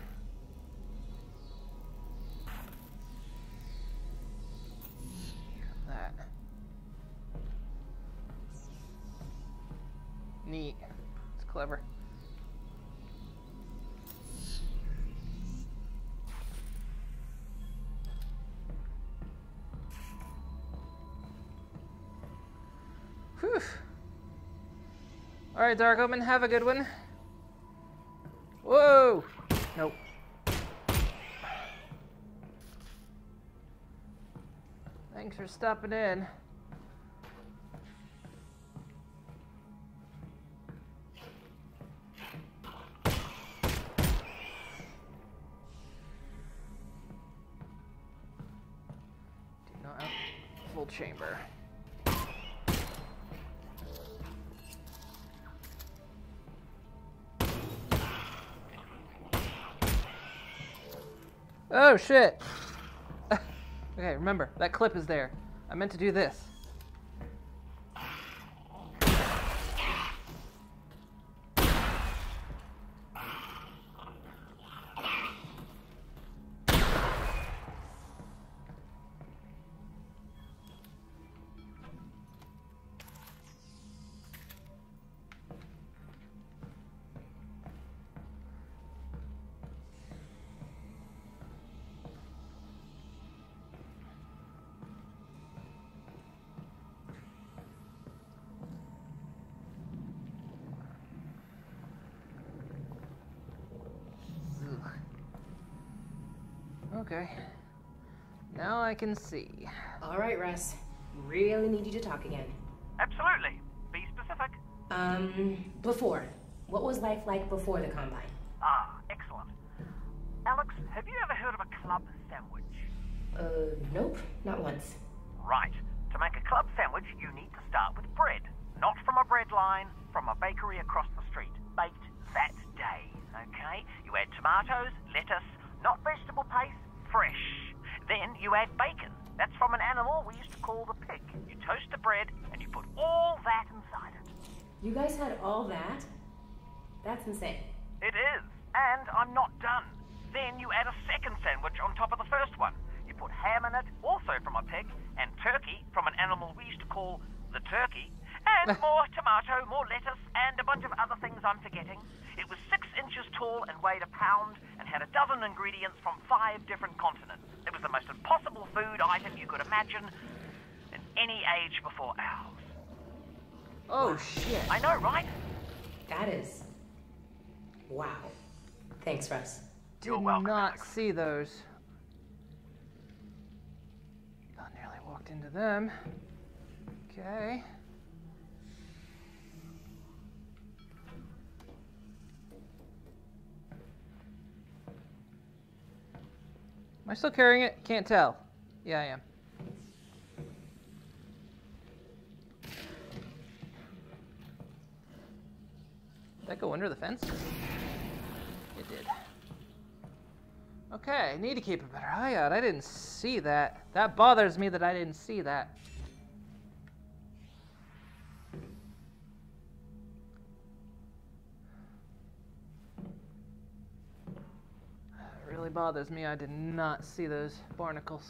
That. Neat. It's clever. Alright, Dark Omen, have a good one. Whoa! Nope. Thanks for stopping in. Full chamber. Oh shit! okay, remember, that clip is there. I meant to do this. I can see. All right, Russ. Really need you to talk again. Absolutely. Be specific. Um, before. What was life like before the Combine? Food item you could imagine in any age before ours. Oh shit. I know, right? That is. Wow. Thanks, Russ. Did not see those. I nearly walked into them. Okay. Am I still carrying it? Can't tell. Yeah, I am. Did that go under the fence? It did. Okay, need to keep a better eye out. I didn't see that. That bothers me that I didn't see that. It really bothers me. I did not see those barnacles.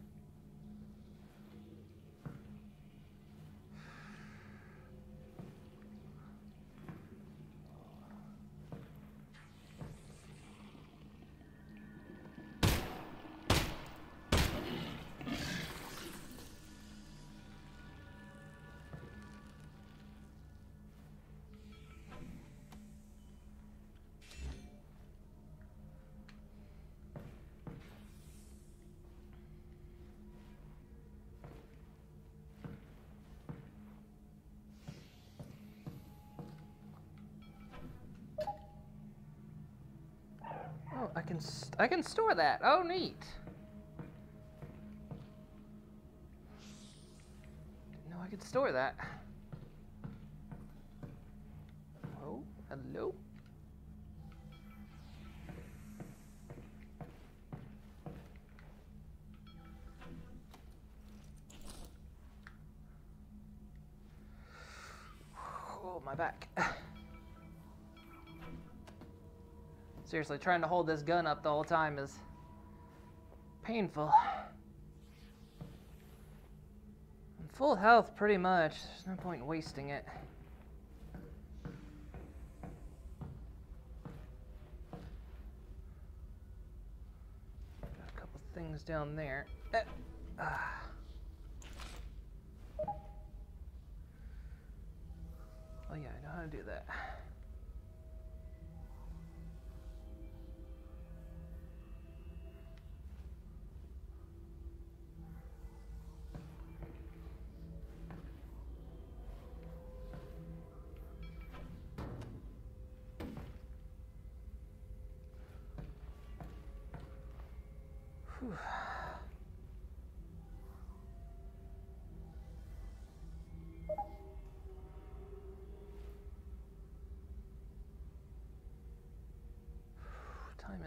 I can I can store that. Oh, neat. Didn't I could store that. Oh, hello. Seriously, trying to hold this gun up the whole time is painful. I'm full health pretty much. There's no point in wasting it. Got a couple things down there. Ah. Oh yeah, I know how to do that.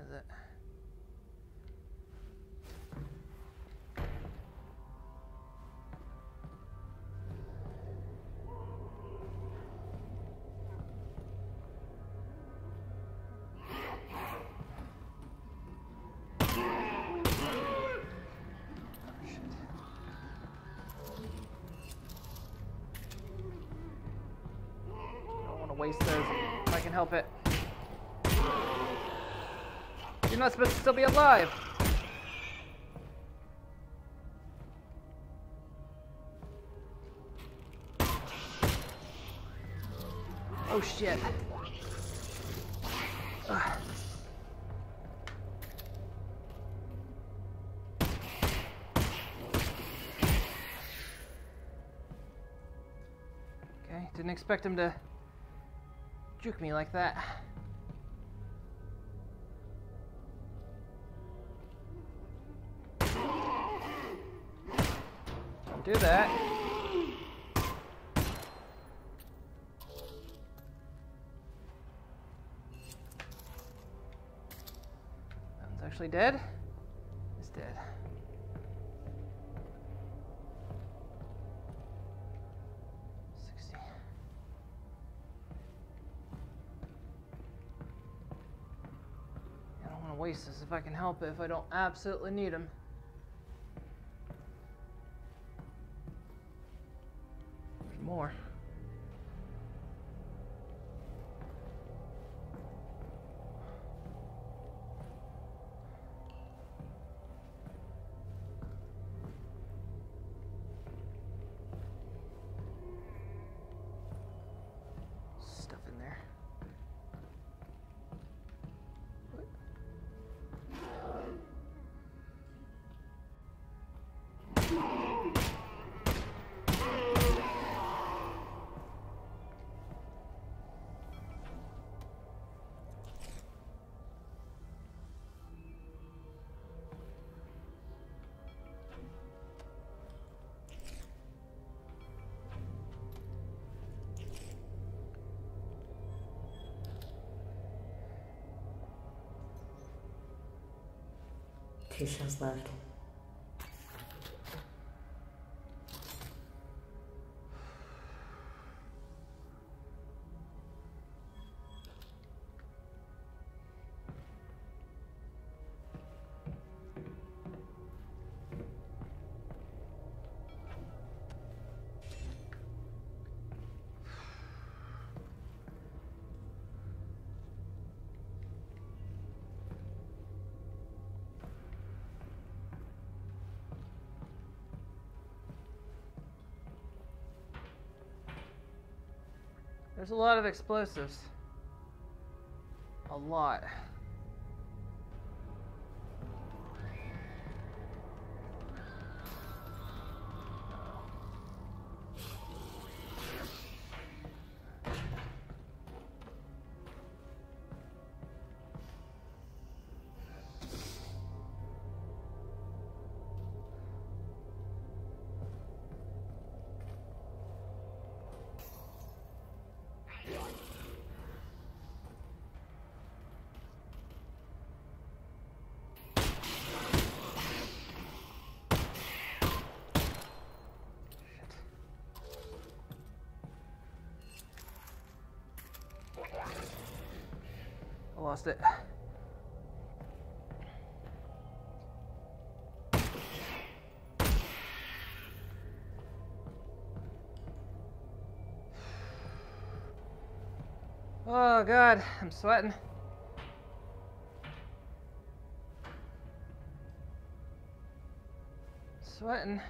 Is it? Waste those if I can help it. You're not supposed to still be alive. Oh shit. Ugh. Okay, didn't expect him to juke me like that. do that. That one's actually dead. It's dead. I don't want to waste this if I can help it if I don't absolutely need them. Shells left. There's a lot of explosives. A lot. Oh god, I'm sweating. Sweating.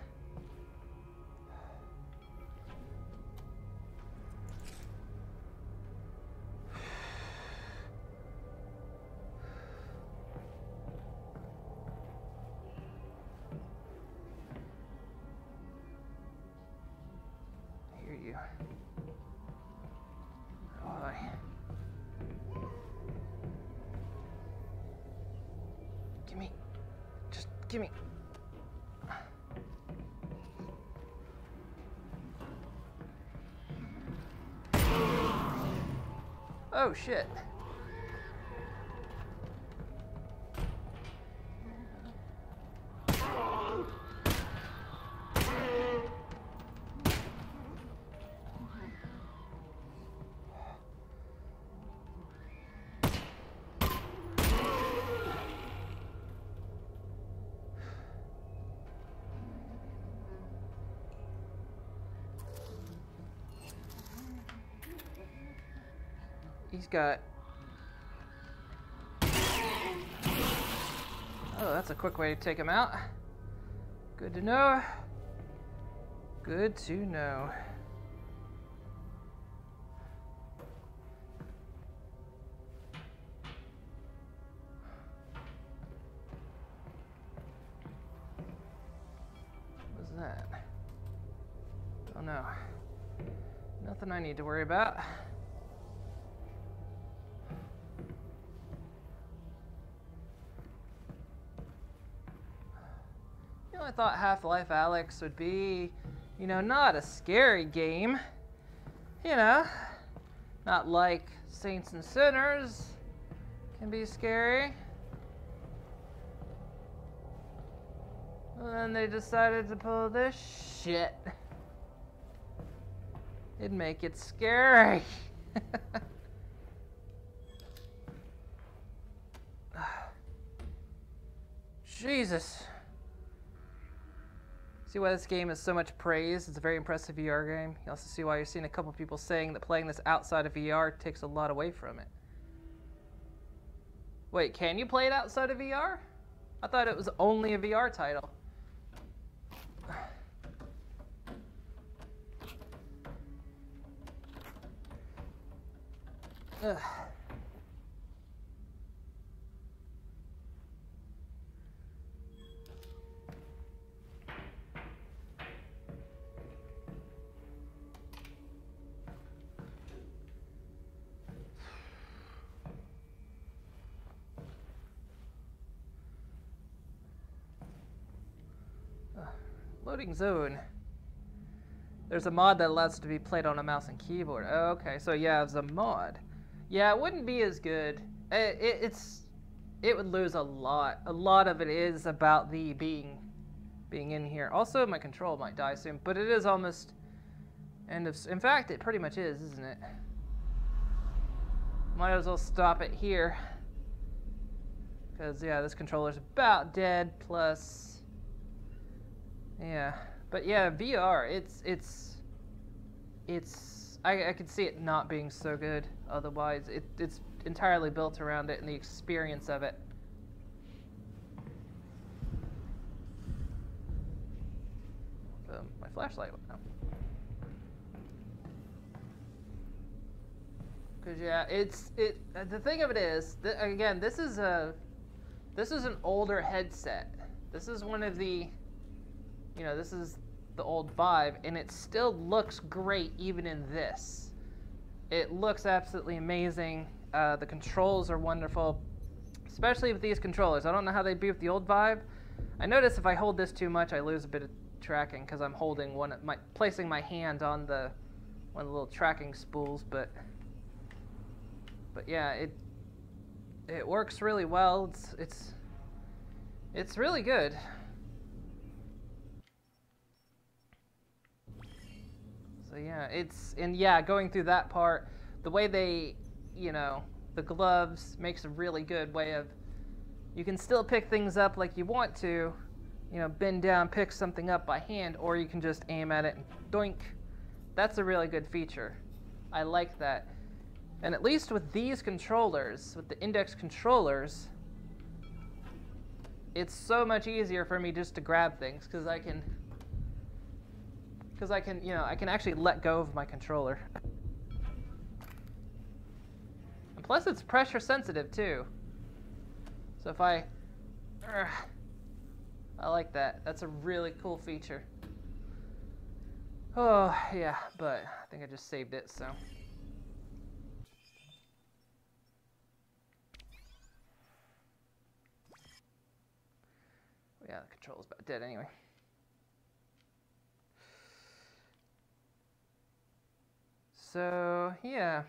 Oh shit. Got. Oh, that's a quick way to take him out. Good to know. Good to know. What's that? Don't know. Nothing I need to worry about. Thought Half-Life Alyx would be, you know, not a scary game. You know, not like Saints and Sinners can be scary. And then they decided to pull this shit. It'd make it scary. Jesus. See why this game is so much praised? It's a very impressive VR game. You also see why you're seeing a couple people saying that playing this outside of VR takes a lot away from it. Wait, can you play it outside of VR? I thought it was only a VR title. Ugh. Loading zone. There's a mod that allows it to be played on a mouse and keyboard. Okay, so yeah, it's a mod. Yeah, it wouldn't be as good. It, it, it's it would lose a lot. A lot of it is about the being being in here. Also, my control might die soon, but it is almost end of. In fact, it pretty much is, isn't it? Might as well stop it here. Because, yeah, this controller's about dead, plus... Yeah. But, yeah, VR, it's... It's... It's... I, I could see it not being so good otherwise. It, it's entirely built around it and the experience of it. Boom. My flashlight went out. Cause yeah, it's it. The thing of it is, th- again, this is a, this is an older headset. This is one of the, you know, this is the old Vive, and it still looks great even in this. It looks absolutely amazing. Uh, the controls are wonderful, especially with these controllers. I don't know how they'd be with the old Vive. I notice if I hold this too much, I lose a bit of tracking because I'm holding one, my placing my hand on the one of the little tracking spools, but. But yeah, it it works really well. It's it's it's really good. So yeah, it's and yeah, going through that part, the way they, you know, the gloves makes a really good way of you can still pick things up like you want to, you know, bend down, pick something up by hand, or you can just aim at it and doink. That's a really good feature. I like that. And at least with these controllers, with the index controllers, it's so much easier for me just to grab things because I can because I can, you know, I can actually let go of my controller. And plus it's pressure sensitive too. So if I Urgh, I like that. That's a really cool feature. Oh, yeah, but I think I just saved it, so. Yeah, the control's about dead anyway. So, yeah.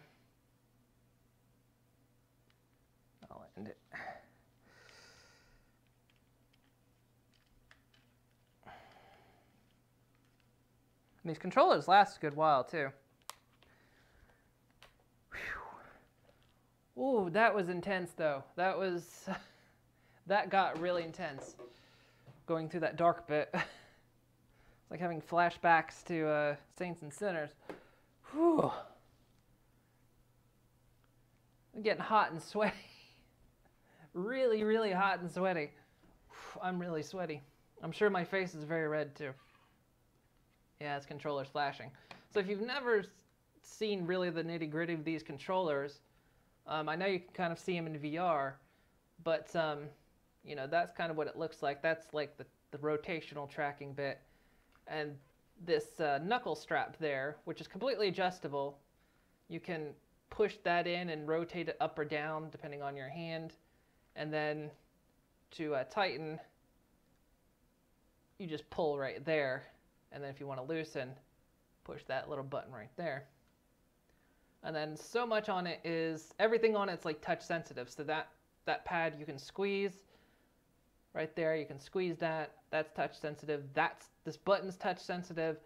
I'll end it. And these controllers last a good while too. Ooh, that was intense though. That was, that got really intense. Going through that dark bit. it's like having flashbacks to uh, Saints and Sinners. Whew. I'm getting hot and sweaty. really, really hot and sweaty. I'm really sweaty. I'm sure my face is very red too. Yeah, it's controllers flashing. So if you've never seen really the nitty gritty of these controllers, um, I know you can kind of see them in VR, but um, you know that's kind of what it looks like. That's like the, the rotational tracking bit, and this uh, knuckle strap there, which is completely adjustable. You can push that in and rotate it up or down depending on your hand, and then to uh, tighten, you just pull right there and then if you want to loosen, push that little button right there. And then so much on it is, everything on it's like touch sensitive. So that, that pad you can squeeze right there, you can squeeze that, that's touch sensitive. That's, this button's touch sensitive.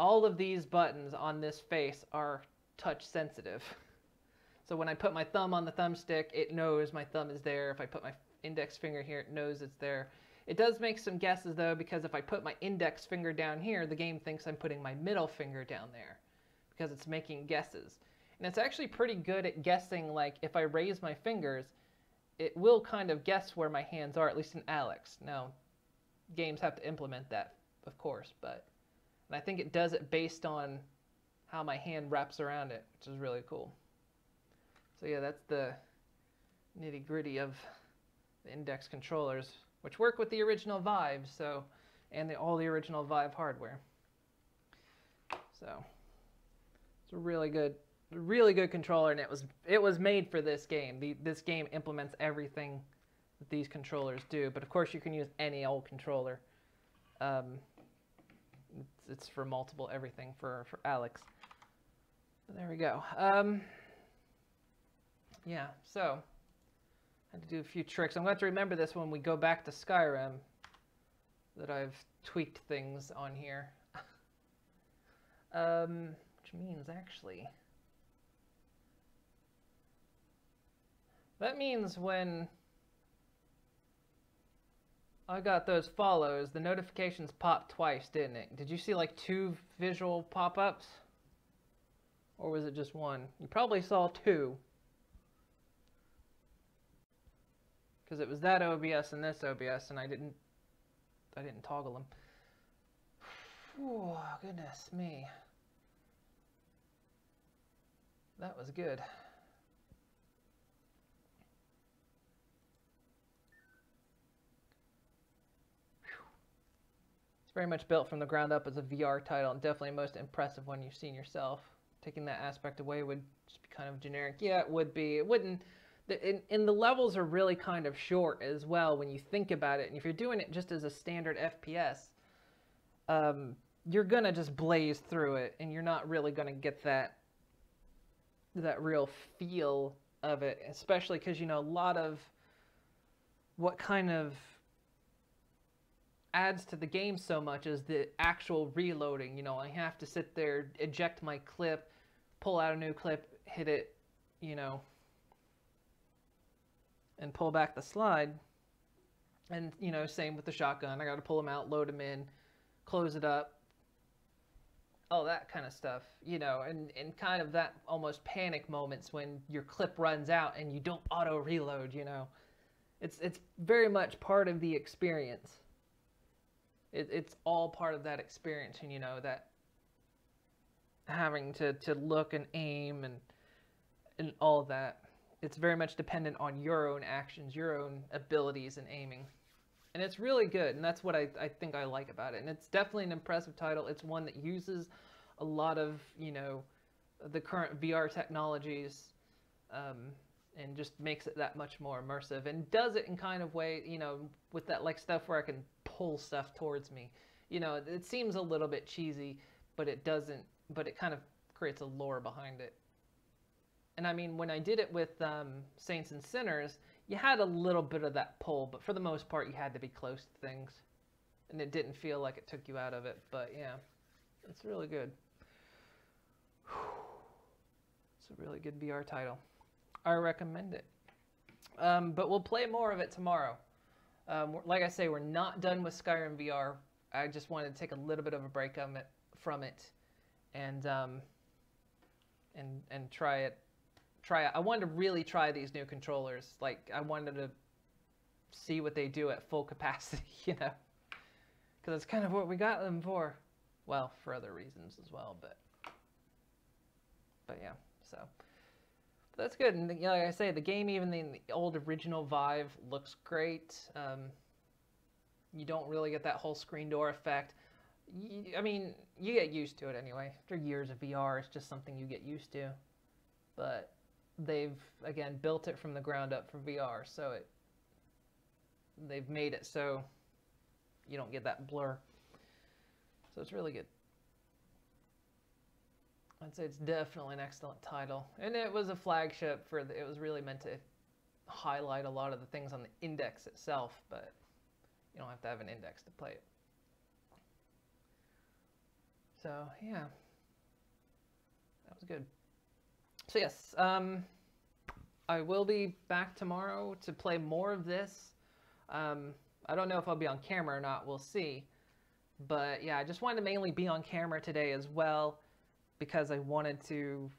All of these buttons on this face are touch sensitive. So when I put my thumb on the thumbstick, it knows my thumb is there. If I put my index finger here, it knows it's there. It does make some guesses though, because if I put my index finger down here, the game thinks I'm putting my middle finger down there because it's making guesses. And it's actually pretty good at guessing, like if I raise my fingers, it will kind of guess where my hands are, at least in Alyx. Now, games have to implement that, of course, but and I think it does it based on how my hand wraps around it, which is really cool. So yeah, that's the nitty gritty of the index controllers, which work with the original Vive, so and the, all the original Vive hardware. So it's a really good, really good controller, and it was it was made for this game. The, this game implements everything these controllers do, but of course you can use any old controller. Um, it's, it's for multiple everything for for Alyx. But there we go. Um, yeah, so I had to do a few tricks. I'm going to have to remember this when we go back to Skyrim that I've tweaked things on here. um, which means actually that means when I got those follows, the notifications popped twice, didn't it? Did you see like two visual pop-ups? Or was it just one? You probably saw two. Because it was that OBS and this OBS, and I didn't, I didn't toggle them. Oh, goodness me. That was good. Very much built from the ground up as a VR title, and definitely most impressive one you've seen yourself. Taking that aspect away would just be kind of generic. Yeah, it would be. It wouldn't. The, and, and the levels are really kind of short as well when you think about it. And if you're doing it just as a standard FPS, um, you're gonna just blaze through it, and you're not really gonna get that that real feel of it, especially because you know a lot of what kind of adds to the game so much is the actual reloading. You know, I have to sit there, eject my clip, pull out a new clip, hit it, you know, and pull back the slide. And, you know, same with the shotgun. I got to pull them out, load them in, close it up, all that kind of stuff, you know, and, and kind of that almost panic moments when your clip runs out and you don't auto reload, you know. It's, it's very much part of the experience. It, it's all part of that experience, and you know, that having to, to look and aim and, and all that. It's very much dependent on your own actions, your own abilities in aiming. And it's really good and that's what I, I think i like about it. And it's definitely an impressive title. It's one that uses a lot of you know the current vr technologies um, and just makes it that much more immersive and does it in kind of way you know with that like stuff where i can pull stuff towards me you know it seems a little bit cheesy but it doesn't but it kind of creates a lore behind it and i mean when i did it with um, saints and sinners you had a little bit of that pull, but for the most part, you had to be close to things. And it didn't feel like it took you out of it, but yeah, it's really good. It's a really good VR title. I recommend it. Um, but we'll play more of it tomorrow. Um, like I say, we're not done with Skyrim VR. I just wanted to take a little bit of a break from it, from it and um, and and try it try I wanted to really try these new controllers. Like I wanted to see what they do at full capacity, you know. Cuz that's kind of what we got them for. Well, for other reasons as well, but but yeah, so that's good. And you know, like I say, the game, even the, the old original Vive, looks great. Um, you don't really get that whole screen door effect. You, I mean, you get used to it anyway. After years of VR, it's just something you get used to. But they've again built it from the ground up for VR, so it they've made it so you don't get that blur. So it's really good. I'd say it's definitely an excellent title, and it was a flagship for the, it was really meant to highlight a lot of the things on the index itself, but you don't have to have an index to play it. So yeah, that was good. So yes, um, I will be back tomorrow to play more of this. Um, I don't know if I'll be on camera or not. We'll see. But yeah, I just wanted to mainly be on camera today as well because I wanted to,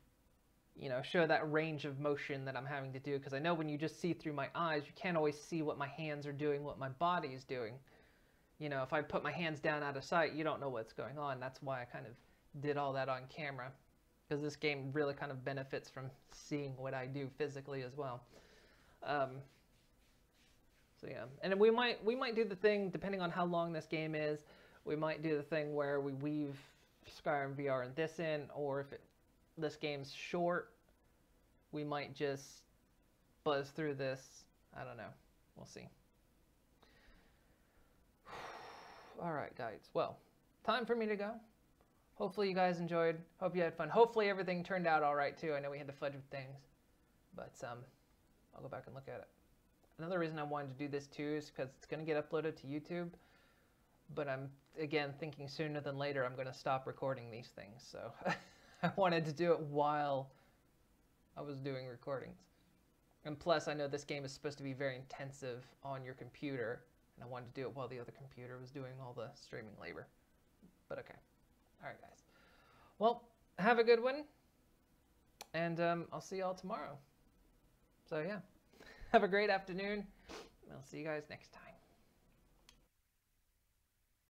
you know, show that range of motion that I'm having to do. Because I know when you just see through my eyes, you can't always see what my hands are doing, what my body is doing. You know, if I put my hands down out of sight, you don't know what's going on. That's why I kind of did all that on camera. Because this game really kind of benefits from seeing what I do physically as well. Um, so yeah, and we might we might do the thing depending on how long this game is. We might do the thing where we weave Skyrim VR and this in, or if it, this game's short, we might just buzz through this. I don't know. We'll see. All right, guys. Well, time for me to go. Hopefully you guys enjoyed. Hope you had fun. Hopefully everything turned out all right too. I know we had to fudge with things, but um, I'll go back and look at it. Another reason I wanted to do this too is because it's going to get uploaded to YouTube. But I'm, again, thinking sooner than later I'm going to stop recording these things. So I wanted to do it while I was doing recordings. And plus, I know this game is supposed to be very intensive on your computer. And I wanted to do it while the other computer was doing all the streaming labor. But okay. All right, guys. Well, have a good one. And um, I'll see y'all tomorrow. So, yeah. Have a great afternoon. I'll see you guys next time.